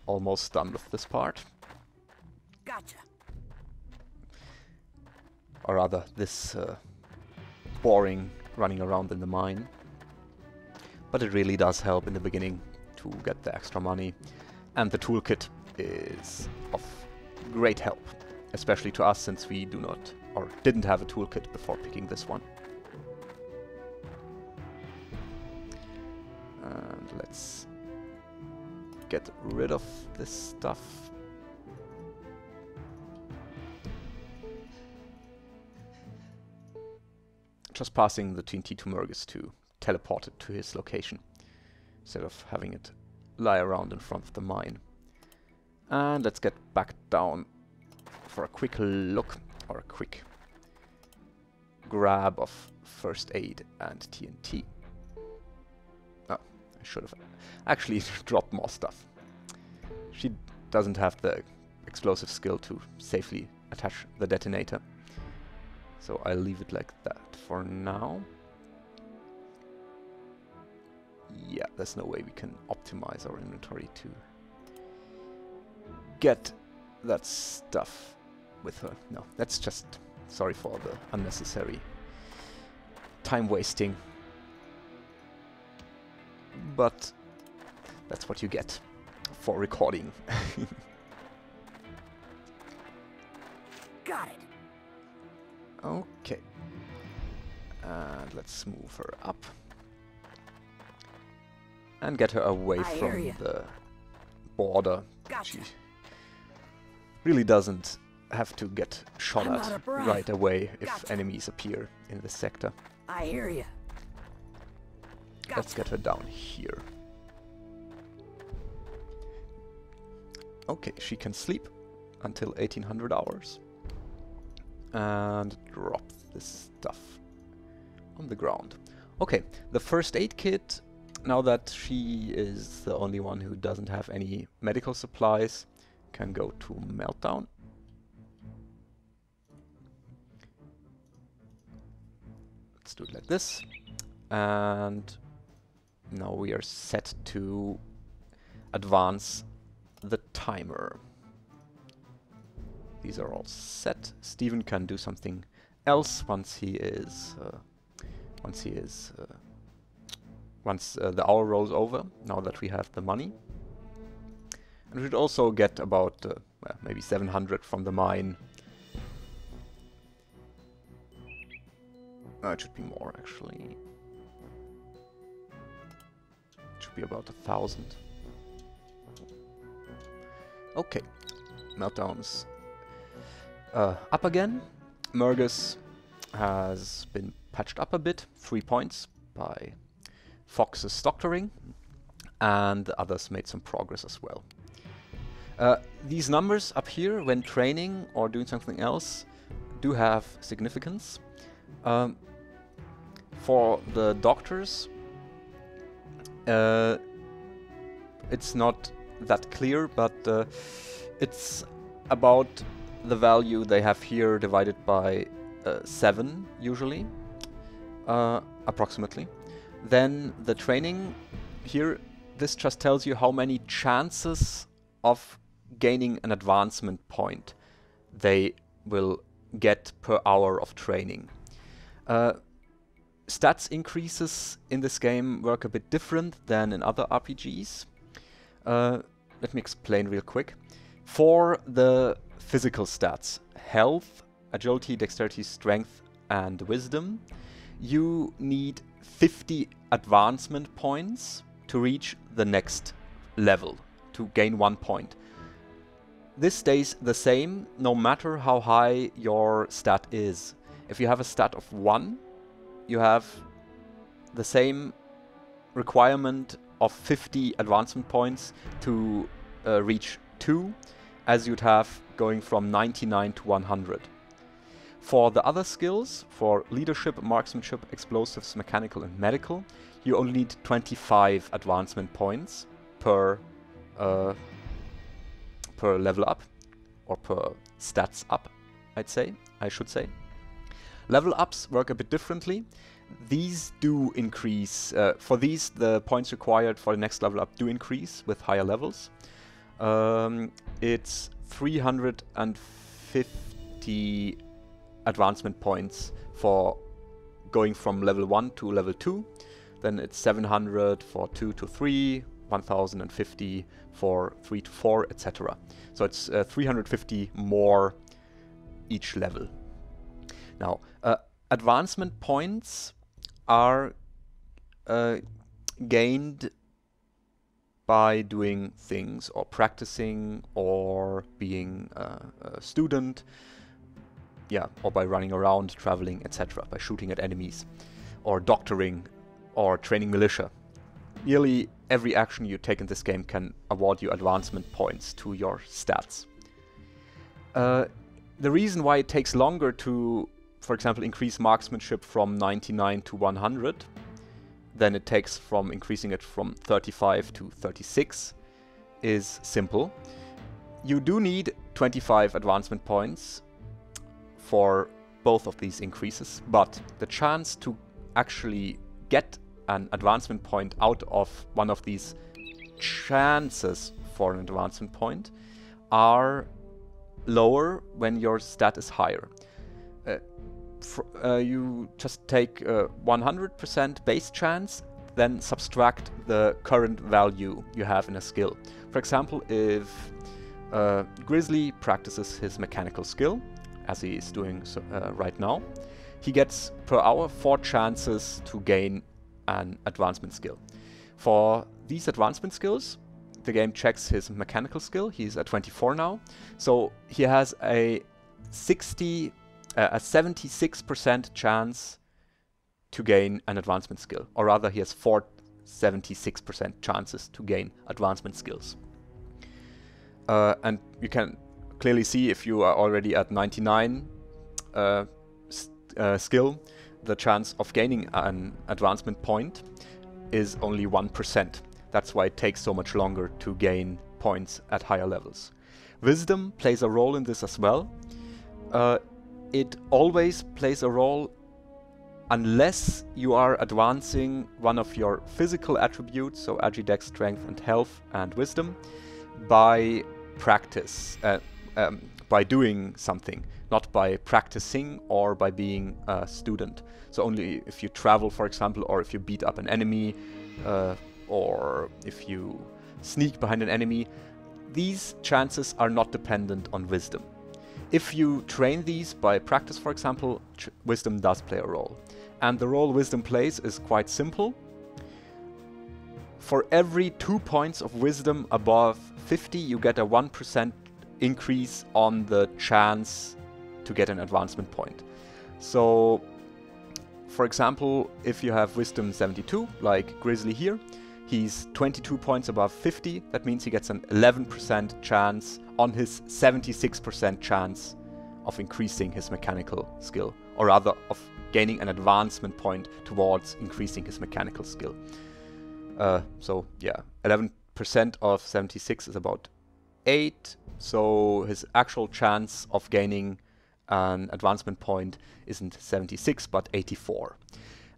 Almost done with this part. Gotcha. Or rather, this uh, boring running around in the mine. But it really does help in the beginning to get the extra money. And the toolkit is of great help, especially to us since we do not or didn't have a toolkit before picking this one. Get rid of this stuff. Just passing the TNT to Murgus to teleport it to his location instead of having it lie around in front of the mine. And let's get back down for a quick look or a quick grab of first aid and TNT. Should have actually dropped more stuff. She doesn't have the explosive skill to safely attach the detonator. So I'll leave it like that for now. Yeah, there's no way we can optimize our inventory to get that stuff with her. No, that's just sorry for the unnecessary time wasting. But that's what you get for recording. Got it. okay. And let's move her up. And get her away I from the border. Gotcha. She really doesn't have to get shot I'm at out of breath. right away if Gotcha. enemies appear in the sector. I hear you. Let's get her down here. Okay, she can sleep until 1800 hours. And drop this stuff on the ground. Okay, the first aid kit, now that she is the only one who doesn't have any medical supplies, can go to Meltdown. Let's do it like this. And now we are set to advance the timer. These are all set. Steven can do something else once he is uh, once he is uh, once uh, the hour rolls over. Now that we have the money, and we should also get about uh, well, maybe 700 from the mine. Uh, it should be more, actually. Be about a thousand. Okay. Meltdowns uh, up again. Mergus has been patched up a bit, three points by Fox's doctoring, and the others made some progress as well. Uh, these numbers up here, when training or doing something else, do have significance. Um, for the doctors, uh, it's not that clear, but uh, it's about the value they have here divided by uh, 7 usually, uh, approximately. Then the training here, this just tells you how many chances of gaining an advancement point they will get per hour of training. Uh, stats increases in this game work a bit different than in other RPGs. Uh, let me explain real quick. For the physical stats, health, agility, dexterity, strength, and wisdom, you need 50 advancement points to reach the next level, to gain one point. This stays the same no matter how high your stat is. If you have a stat of 1, you have the same requirement of 50 advancement points to uh, reach 2 as you'd have going from 99 to 100. For the other skills, for leadership, marksmanship, explosives, mechanical and medical, you only need 25 advancement points per uh, per level up or per stats up, I'd say, I should say. Level ups work a bit differently. These do increase, uh, for these the points required for the next level up do increase with higher levels. Um, it's 350 advancement points for going from level 1 to level 2. Then it's 700 for 2 to 3, 1050 for 3 to 4, etc. So it's uh, 350 more each level. Now, advancement points are uh, gained by doing things or practicing or being uh, a student. Yeah or by running around traveling etc by shooting at enemies or doctoring or training militia. Nearly every action you take in this game can award you advancement points to your stats. Uh, the reason why it takes longer to for example increase marksmanship from 99 to 100 then it takes from increasing it from 35 to 36 is simple. You do need 25 advancement points for both of these increases, but the chance to actually get an advancement point out of one of these chances for an advancement point are lower when your stat is higher. Uh, uh, you just take 100% uh, base chance, then subtract the current value you have in a skill. For example, if uh, Grizzly practices his mechanical skill, as he is doing so, uh, right now, he gets per hour 4 chances to gain an advancement skill. For these advancement skills, the game checks his mechanical skill. He's at 24 now. So he has a 60 uh, a 76% chance to gain an advancement skill. Or rather, he has four 76% chances to gain advancement skills. Uh, and you can clearly see if you are already at 99 uh, uh, skill, the chance of gaining an advancement point is only 1%. That's why it takes so much longer to gain points at higher levels. Wisdom plays a role in this as well. It always plays a role unless you are advancing one of your physical attributes, so agidex, strength and health and wisdom, by practice, uh, um, by doing something, not by practicing or by being a student. So only if you travel, for example, or if you beat up an enemy, uh, or if you sneak behind an enemy, these chances are not dependent on wisdom. If you train these by practice, for example, wisdom does play a role. and the role Wisdom plays is quite simple. For every 2 points of Wisdom above 50, you get a 1% increase on the chance to get an advancement point. So, for example, if you have Wisdom 72, like Grizzly here, he's 22 points above 50. That means he gets an 11% chance on his 76% chance of increasing his mechanical skill, or rather of gaining an advancement point towards increasing his mechanical skill. Uh, so yeah, 11% of 76 is about 8, so his actual chance of gaining an advancement point isn't 76 but 84.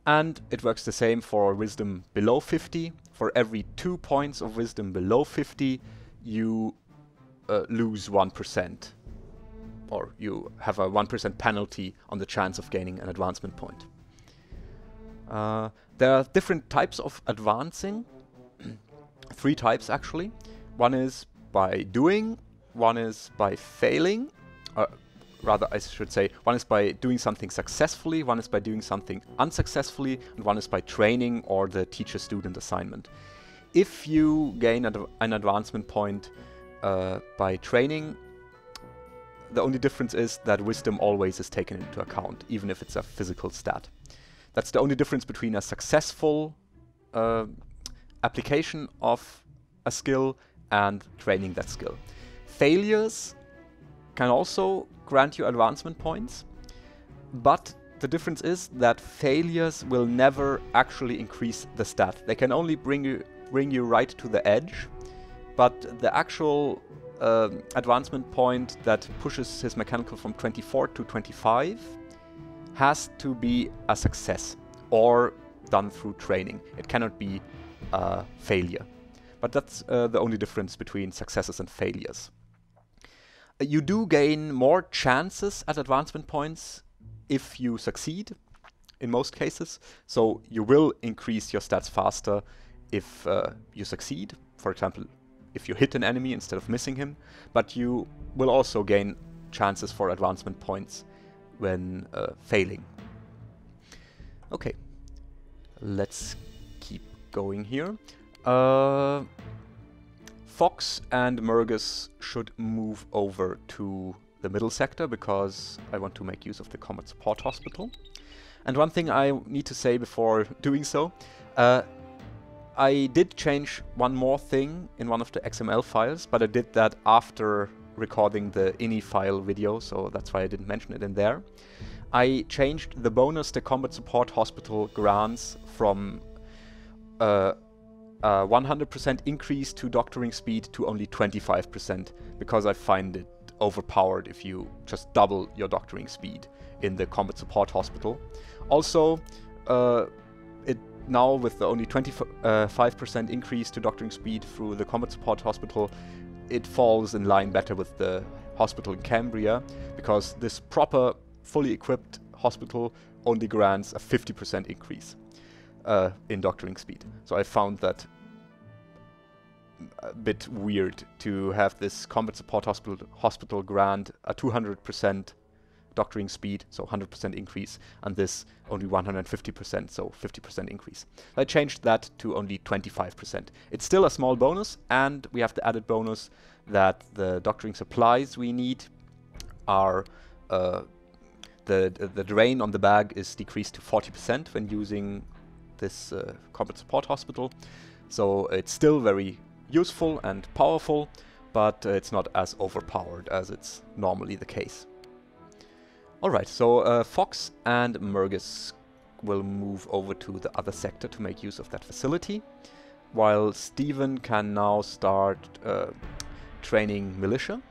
And it works the same for wisdom below 50. For every 2 points of wisdom below 50, you uh, lose 1%. Or you have a 1% penalty on the chance of gaining an advancement point. Uh, there are different types of advancing. Three types actually. One is by doing, one is by failing, uh, rather I should say, one is by doing something successfully, one is by doing something unsuccessfully, and one is by training or the teacher-student assignment. If you gain ad an advancement point uh, by training, the only difference is that wisdom always is taken into account, even if it's a physical stat. That's the only difference between a successful uh, application of a skill and training that skill. Failures can also grant you advancement points, but the difference is that failures will never actually increase the stat. They can only bring you bring you right to the edge, but the actual uh, advancement point that pushes his mechanical from 24 to 25 has to be a success or done through training. It cannot be a failure. But that's uh, the only difference between successes and failures you do gain more chances at advancement points if you succeed in most cases. So you will increase your stats faster if uh, you succeed. For example, if you hit an enemy instead of missing him. But you will also gain chances for advancement points when uh, failing. Okay, let's keep going here. Uh, Fox and Mergus should move over to the middle sector because I want to make use of the Combat Support Hospital. And one thing I need to say before doing so, uh, I did change one more thing in one of the XML files, but I did that after recording the ini file video, so that's why I didn't mention it in there. I changed the bonus the Combat Support Hospital grants from uh, 100% increase to doctoring speed to only 25% because I find it overpowered if you just double your doctoring speed in the combat support hospital. Also, uh, it now with the only 25% uh, increase to doctoring speed through the combat support hospital, it falls in line better with the hospital in Cambria because this proper, fully equipped hospital only grants a 50% increase uh, in doctoring speed. So I found that a bit weird to have this combat support hospital hospital grant a 200% doctoring speed, so 100% increase, and this only 150%, so 50% increase. I changed that to only 25%. It's still a small bonus, and we have the added bonus that the doctoring supplies we need are uh, the, the drain on the bag is decreased to 40% when using this uh, combat support hospital. So it's still very useful and powerful, but it's not as overpowered as it's normally the case. Alright, so uh, Fox and Mergus will move over to the other sector to make use of that facility, while Steven can now start uh, training militia.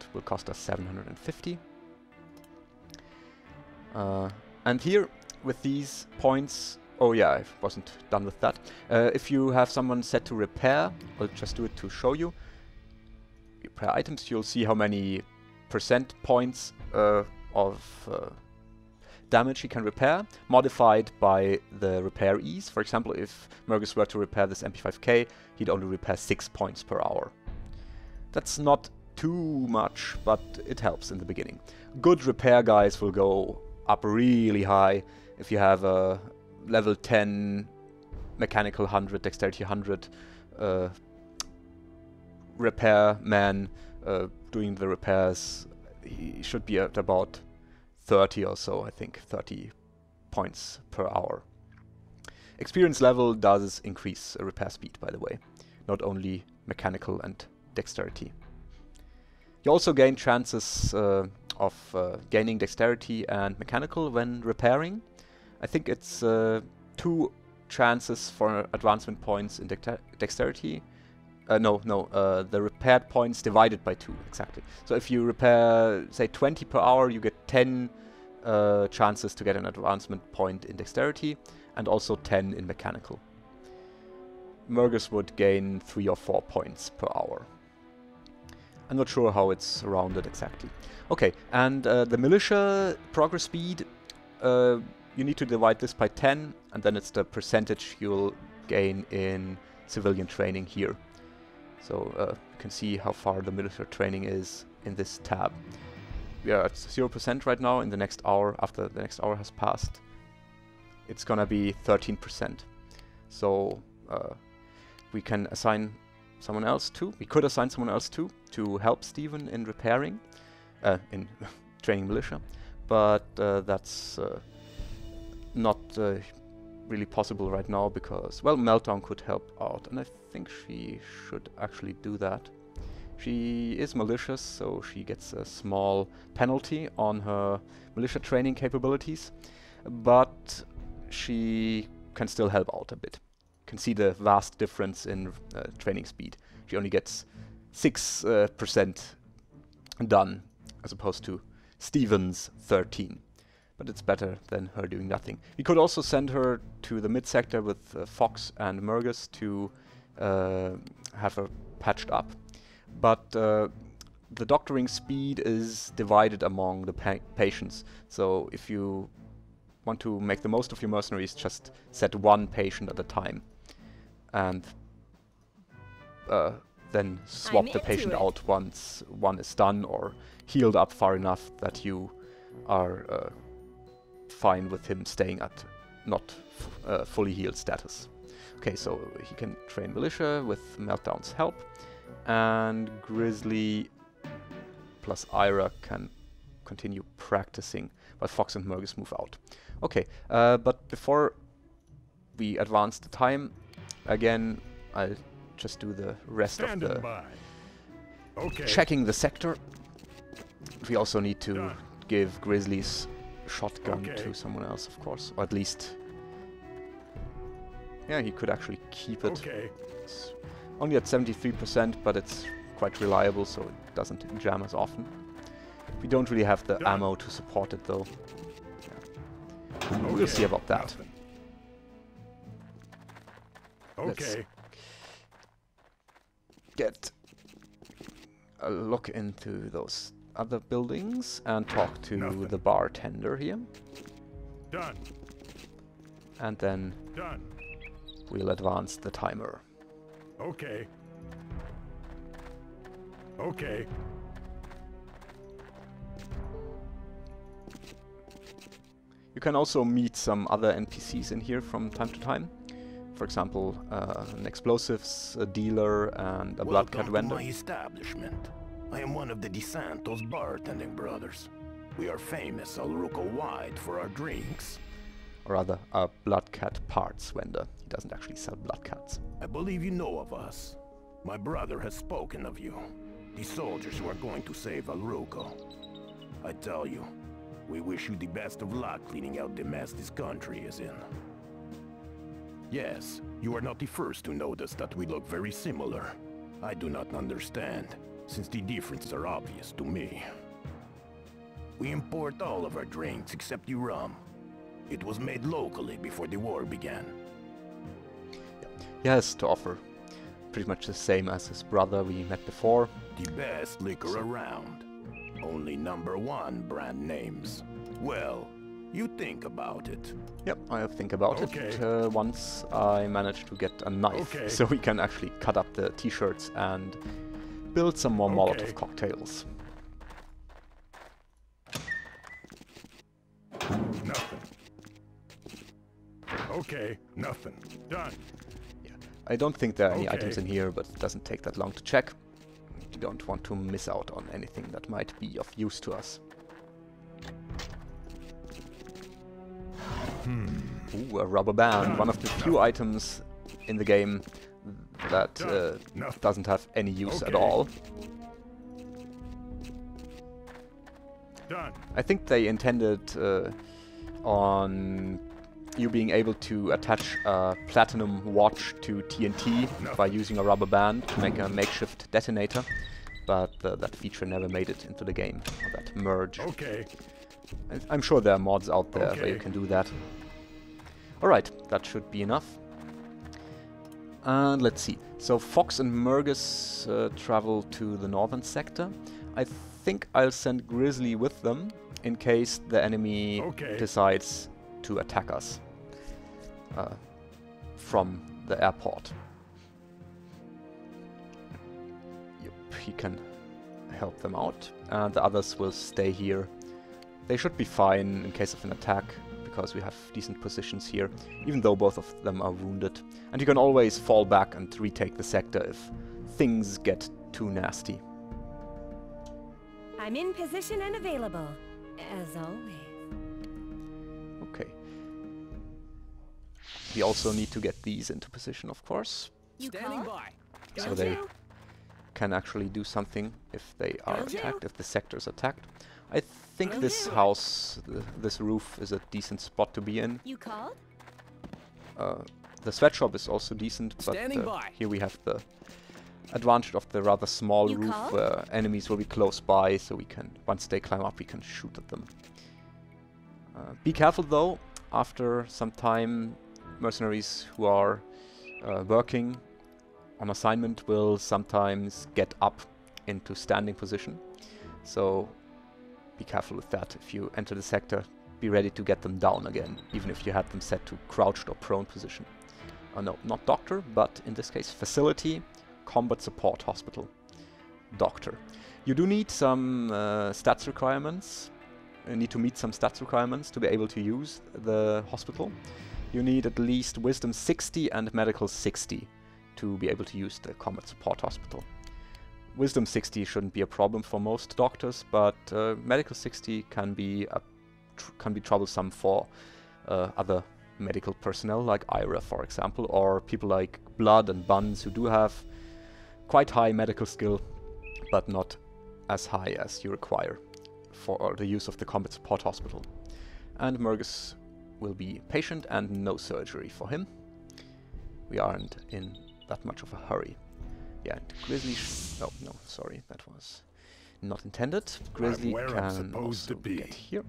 It will cost us 750. Uh, and here, with these points, oh yeah, I wasn't done with that. Uh, if you have someone set to repair, I'll just do it to show you. Repair items, you'll see how many percent points uh, of uh, damage he can repair, modified by the repair ease. For example, if Mergus were to repair this MP5K, he'd only repair 6 points per hour. That's not too much, but it helps in the beginning. Good repair guys will go up really high. If you have a level 10 mechanical 100, dexterity 100 uh, repair man uh, doing the repairs, he should be at about 30 or so, I think, 30 points per hour. Experience level does increase repair speed, by the way, not only mechanical and dexterity. You also gain chances uh, of uh, gaining dexterity and mechanical when repairing. I think it's uh, two chances for advancement points in dexterity. Uh, no, no, uh, the repaired points divided by two, exactly. So if you repair, say, 20 per hour, you get 10 uh, chances to get an advancement point in dexterity, and also 10 in mechanical. Murgus would gain 3 or 4 points per hour. I'm not sure how it's rounded exactly. Okay, and uh, the militia progress speed, uh, you need to divide this by 10, and then it's the percentage you'll gain in civilian training here. So uh, you can see how far the military training is in this tab. We are at 0% right now. In the next hour, after the next hour has passed, it's gonna be 13%. So uh, we can assign someone else too. We could assign someone else too to help Steven in repairing, uh, in training militia, but uh, that's uh, not uh, really possible right now because, well, Meltdown could help out, and I think she should actually do that. She is malicious, so she gets a small penalty on her militia training capabilities, but she can still help out a bit can see the vast difference in uh, training speed. She only gets 6% uh, done as opposed to Stevens 13. But it's better than her doing nothing. We could also send her to the mid sector with uh, Fox and Mergus to uh, have her patched up. But uh, the doctoring speed is divided among the pa patients. So if you want to make the most of your mercenaries, just set one patient at a time and uh, then swap the patient it. out once one is done or healed up far enough that you are uh, fine with him staying at not uh, fully healed status. Okay, so he can train Militia with Meltdown's help, and Grizzly plus Ira can continue practicing while Fox and Mergus move out. Okay, uh, but before we advance the time, Again, I'll just do the rest Standing of the okay. checking the sector. We also need to Done. give Grizzly's shotgun okay. to someone else, of course, or at least. Yeah, he could actually keep it. Okay. It's only at 73%, but it's quite reliable, so it doesn't jam as often. We don't really have the Done. ammo to support it, though. Yeah. Okay. We'll see about that. Nothing. Okay. Let's get a look into those other buildings and talk to Nothing. the bartender here. Done. And then Done. we'll advance the timer. Okay. Okay. You can also meet some other NPCs in here from time to time for example, uh, an explosives dealer and a blood cat vendor. To my establishment. I am one of the DeSantos bartending brothers. We are famous Arulco-wide for our drinks. Or rather, a blood cat parts vendor. He doesn't actually sell blood cats. I believe you know of us. My brother has spoken of you. The soldiers who are going to save Arulco. I tell you, we wish you the best of luck cleaning out the mess this country is in. Yes, you are not the first to notice that we look very similar. I do not understand, since the differences are obvious to me. We import all of our drinks except the rum. It was made locally before the war began. He has to offer pretty much the same as his brother we met before. The best liquor so. around. Only number one brand names. Well, you think about it. Yep, I'll think about okay. it uh, once I manage to get a knife, okay. so we can actually cut up the t-shirts and build some more okay. Molotov cocktails. Nothing. Okay, nothing. Done. Yeah. I don't think there are okay. any items in here, but it doesn't take that long to check. We don't want to miss out on anything that might be of use to us. Hmm. Ooh, a rubber band, one of the few items in the game that uh, doesn't have any use at all. Done. I think they intended uh, on you being able to attach a platinum watch to TNT by using a rubber band to make a makeshift detonator, but uh, that feature never made it into the game, that merge. Okay. I'm sure there are mods out there where you can do that. Alright, that should be enough. And let's see. So Fox and Mergus uh, travel to the northern sector. I think I'll send Grizzly with them in case the enemy Okay. decides to attack us uh, from the airport. Yep, he can help them out, and the others will stay here. They should be fine in case of an attack, because we have decent positions here, even though both of them are wounded. And you can always fall back and retake the sector if things get too nasty. I'm in position and available, as always. Okay. We also need to get these into position, of course, You Standing call? by. so they can actually do something if they are Will do. attacked, if the sector is attacked. I think Will this house, th this roof, is a decent spot to be in. You called? Uh, the sweatshop is also decent, but uh, by. here we have the advantage of the rather small You roof called? where enemies will be close by, so we can, once they climb up, we can shoot at them. Uh, be careful though, after some time, mercenaries who are uh, working on assignment will sometimes get up into standing position. So be careful with that. If you enter the sector, be ready to get them down again, even if you had them set to crouched or prone position. Uh, no, not doctor, but in this case facility, combat support hospital. Doctor. You do need some uh, stats requirements. You need to meet some stats requirements to be able to use the hospital. You need at least wisdom 60 and medical 60 to be able to use the combat support hospital. Wisdom 60 shouldn't be a problem for most doctors, but uh, medical 60 can be a can be troublesome for uh, other medical personnel, like Ira, for example, or people like Blood and Buns, who do have quite high medical skill, but not as high as you require for the use of the combat support hospital. And Mergus will be patient and no surgery for him. We aren't in that much of a hurry. Yeah, Grizzly. Sh- oh no, sorry, that was not intended. Grizzly where I'm can supposed to be. get here.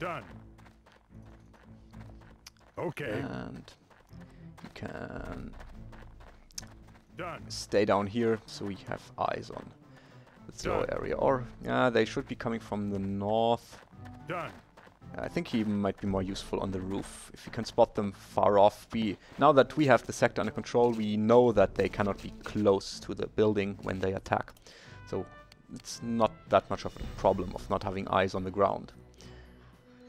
Done. Okay. And you can Done. stay down here so we have eyes on the slow area. Or, yeah, they should be coming from the north. Done. I think he might be more useful on the roof. If you can spot them far off, we now that we have the sector under control, we know that they cannot be close to the building when they attack. So it's not that much of a problem of not having eyes on the ground.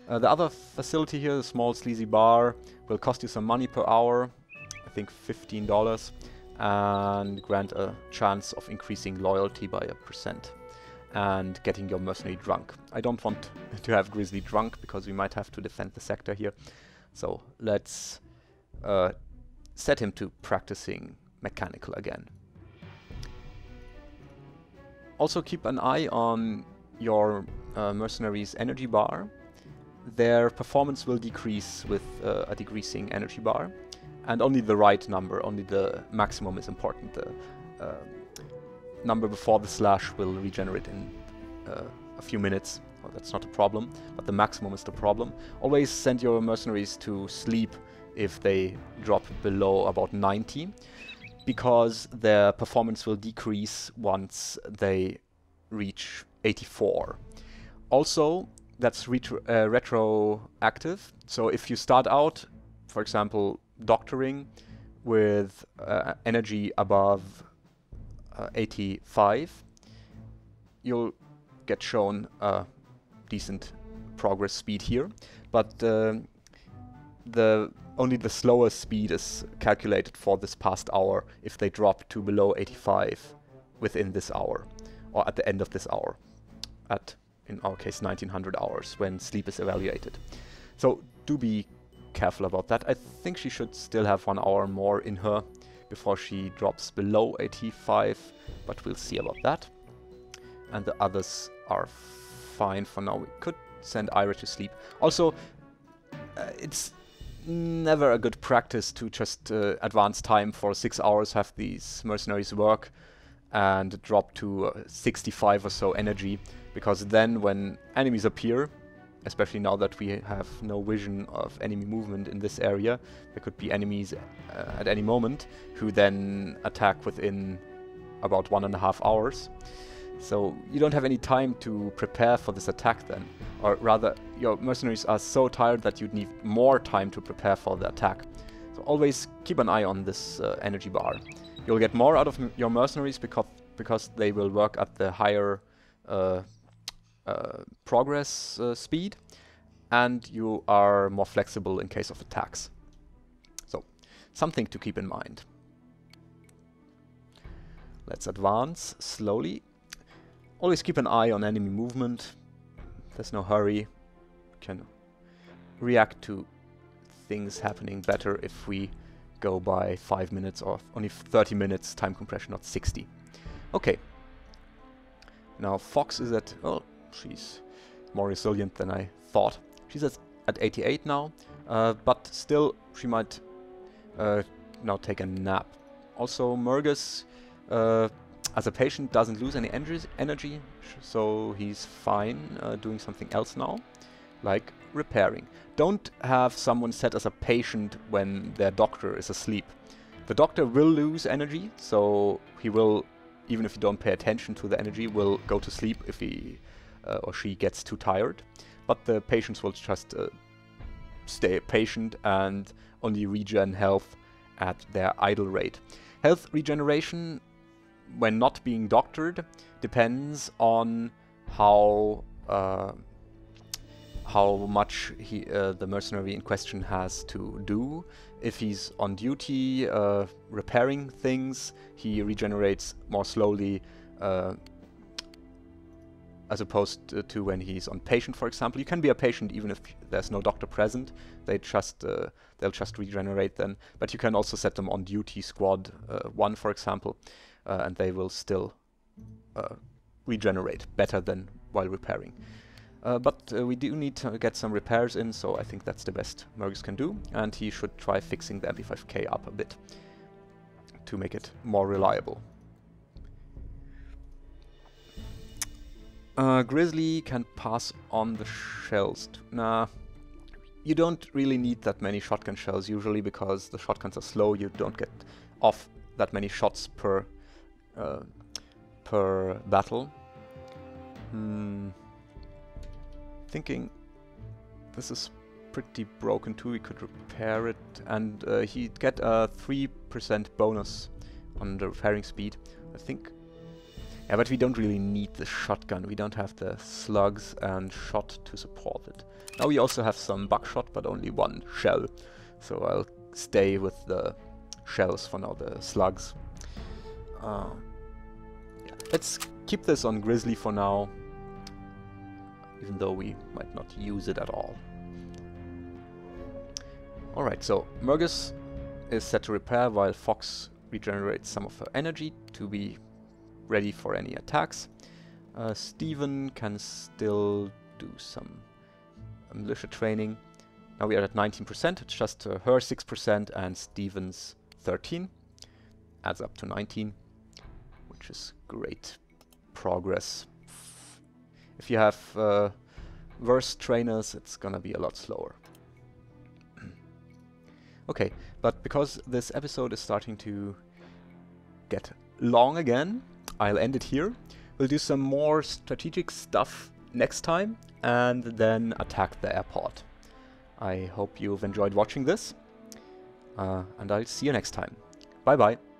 Uh, the other facility here, the small sleazy bar, will cost you some money per hour. I think $15 and grant a chance of increasing loyalty by a percent and getting your mercenary drunk. I don't want to have Grizzly drunk because we might have to defend the sector here. So let's uh, set him to practicing mechanical again. Also keep an eye on your uh, mercenaries energy bar. Their performance will decrease with uh, a decreasing energy bar and only the right number, only the maximum is important. The uh, number before the slash will regenerate in uh, a few minutes. Well, that's not a problem, but the maximum is the problem. Always send your mercenaries to sleep if they drop below about 90, because their performance will decrease once they reach 84. Also, that's retro- uh, retroactive. So if you start out, for example, doctoring with uh, energy above 85, you'll get shown a decent progress speed here, but uh, the only the slower speed is calculated for this past hour if they drop to below 85 within this hour or at the end of this hour at in our case 1900 hours when sleep is evaluated. So do be careful about that. I think she should still have one hour more in her before she drops below 85 but we'll see about that. And the others are fine for now. We could send Ira to sleep. Also uh, it's never a good practice to just uh, advance time for six hours, have these mercenaries work, and drop to uh, 65 or so energy, because then when enemies appear, especially now that we have no vision of enemy movement in this area, there could be enemies uh, at any moment who then attack within about one and a half hours. So you don't have any time to prepare for this attack then. Or rather, your mercenaries are so tired that you'd need more time to prepare for the attack. So always keep an eye on this uh, energy bar. You'll get more out of your mercenaries because, because they will work at the higher uh, uh, progress uh, speed and you are more flexible in case of attacks. So, something to keep in mind. Let's advance slowly Always keep an eye on enemy movement. There's no hurry. Can react to things happening better if we go by 5 minutes or only 30 minutes time compression, not 60. Okay. Now Fox is at... Oh, she's more resilient than I thought. She's at, at 88 now, uh, but still she might uh, now take a nap. Also Mergus uh, as a patient doesn't lose any energy, so he's fine uh, doing something else now, like repairing. Don't have someone set as a patient when their doctor is asleep. The doctor will lose energy, so he will, even if you don't pay attention to the energy, will go to sleep if he uh, or she gets too tired. But the patients will just uh, stay patient and only regen health at their idle rate. Health regeneration when not being doctored depends on how uh, how much he uh, the mercenary in question has to do. If he's on duty uh, repairing things, he regenerates more slowly uh, as opposed to, when he's on patient, for example. You can be a patient even if there's no doctor present. They just uh, they'll just regenerate then. But you can also set them on duty squad uh, one, for example uh, and they will still uh, regenerate better than while repairing. Uh, but uh, we do need to get some repairs in, so I think that's the best Mergus can do, and he should try fixing the MP5K up a bit to make it more reliable. Uh, Grizzly can pass on the shells. Nah, you don't really need that many shotgun shells usually because the shotguns are slow, you don't get off that many shots per uh, per battle. Hmm. Thinking this is pretty broken too, we could repair it and uh, he'd get a 3% bonus on the repairing speed. I think yeah, but we don't really need the shotgun. We don't have the slugs and shot to support it. Now we also have some buckshot, but only one shell. So I'll stay with the shells for now, the slugs. Uh, yeah. Let's keep this on Grizzly for now, even though we might not use it at all. Alright, so Mergus is set to repair while Fox regenerates some of her energy to be ready for any attacks. Uh, Steven can still do some militia training. Now we are at 19%, it's just uh, her 6% and Steven's 13. Adds up to 19 which is great progress. If you have uh, worse trainers, it's gonna be a lot slower. okay, but because this episode is starting to get long again, I'll end it here. We'll do some more strategic stuff next time and then attack the airport. I hope you've enjoyed watching this uh, and I'll see you next time. Bye bye.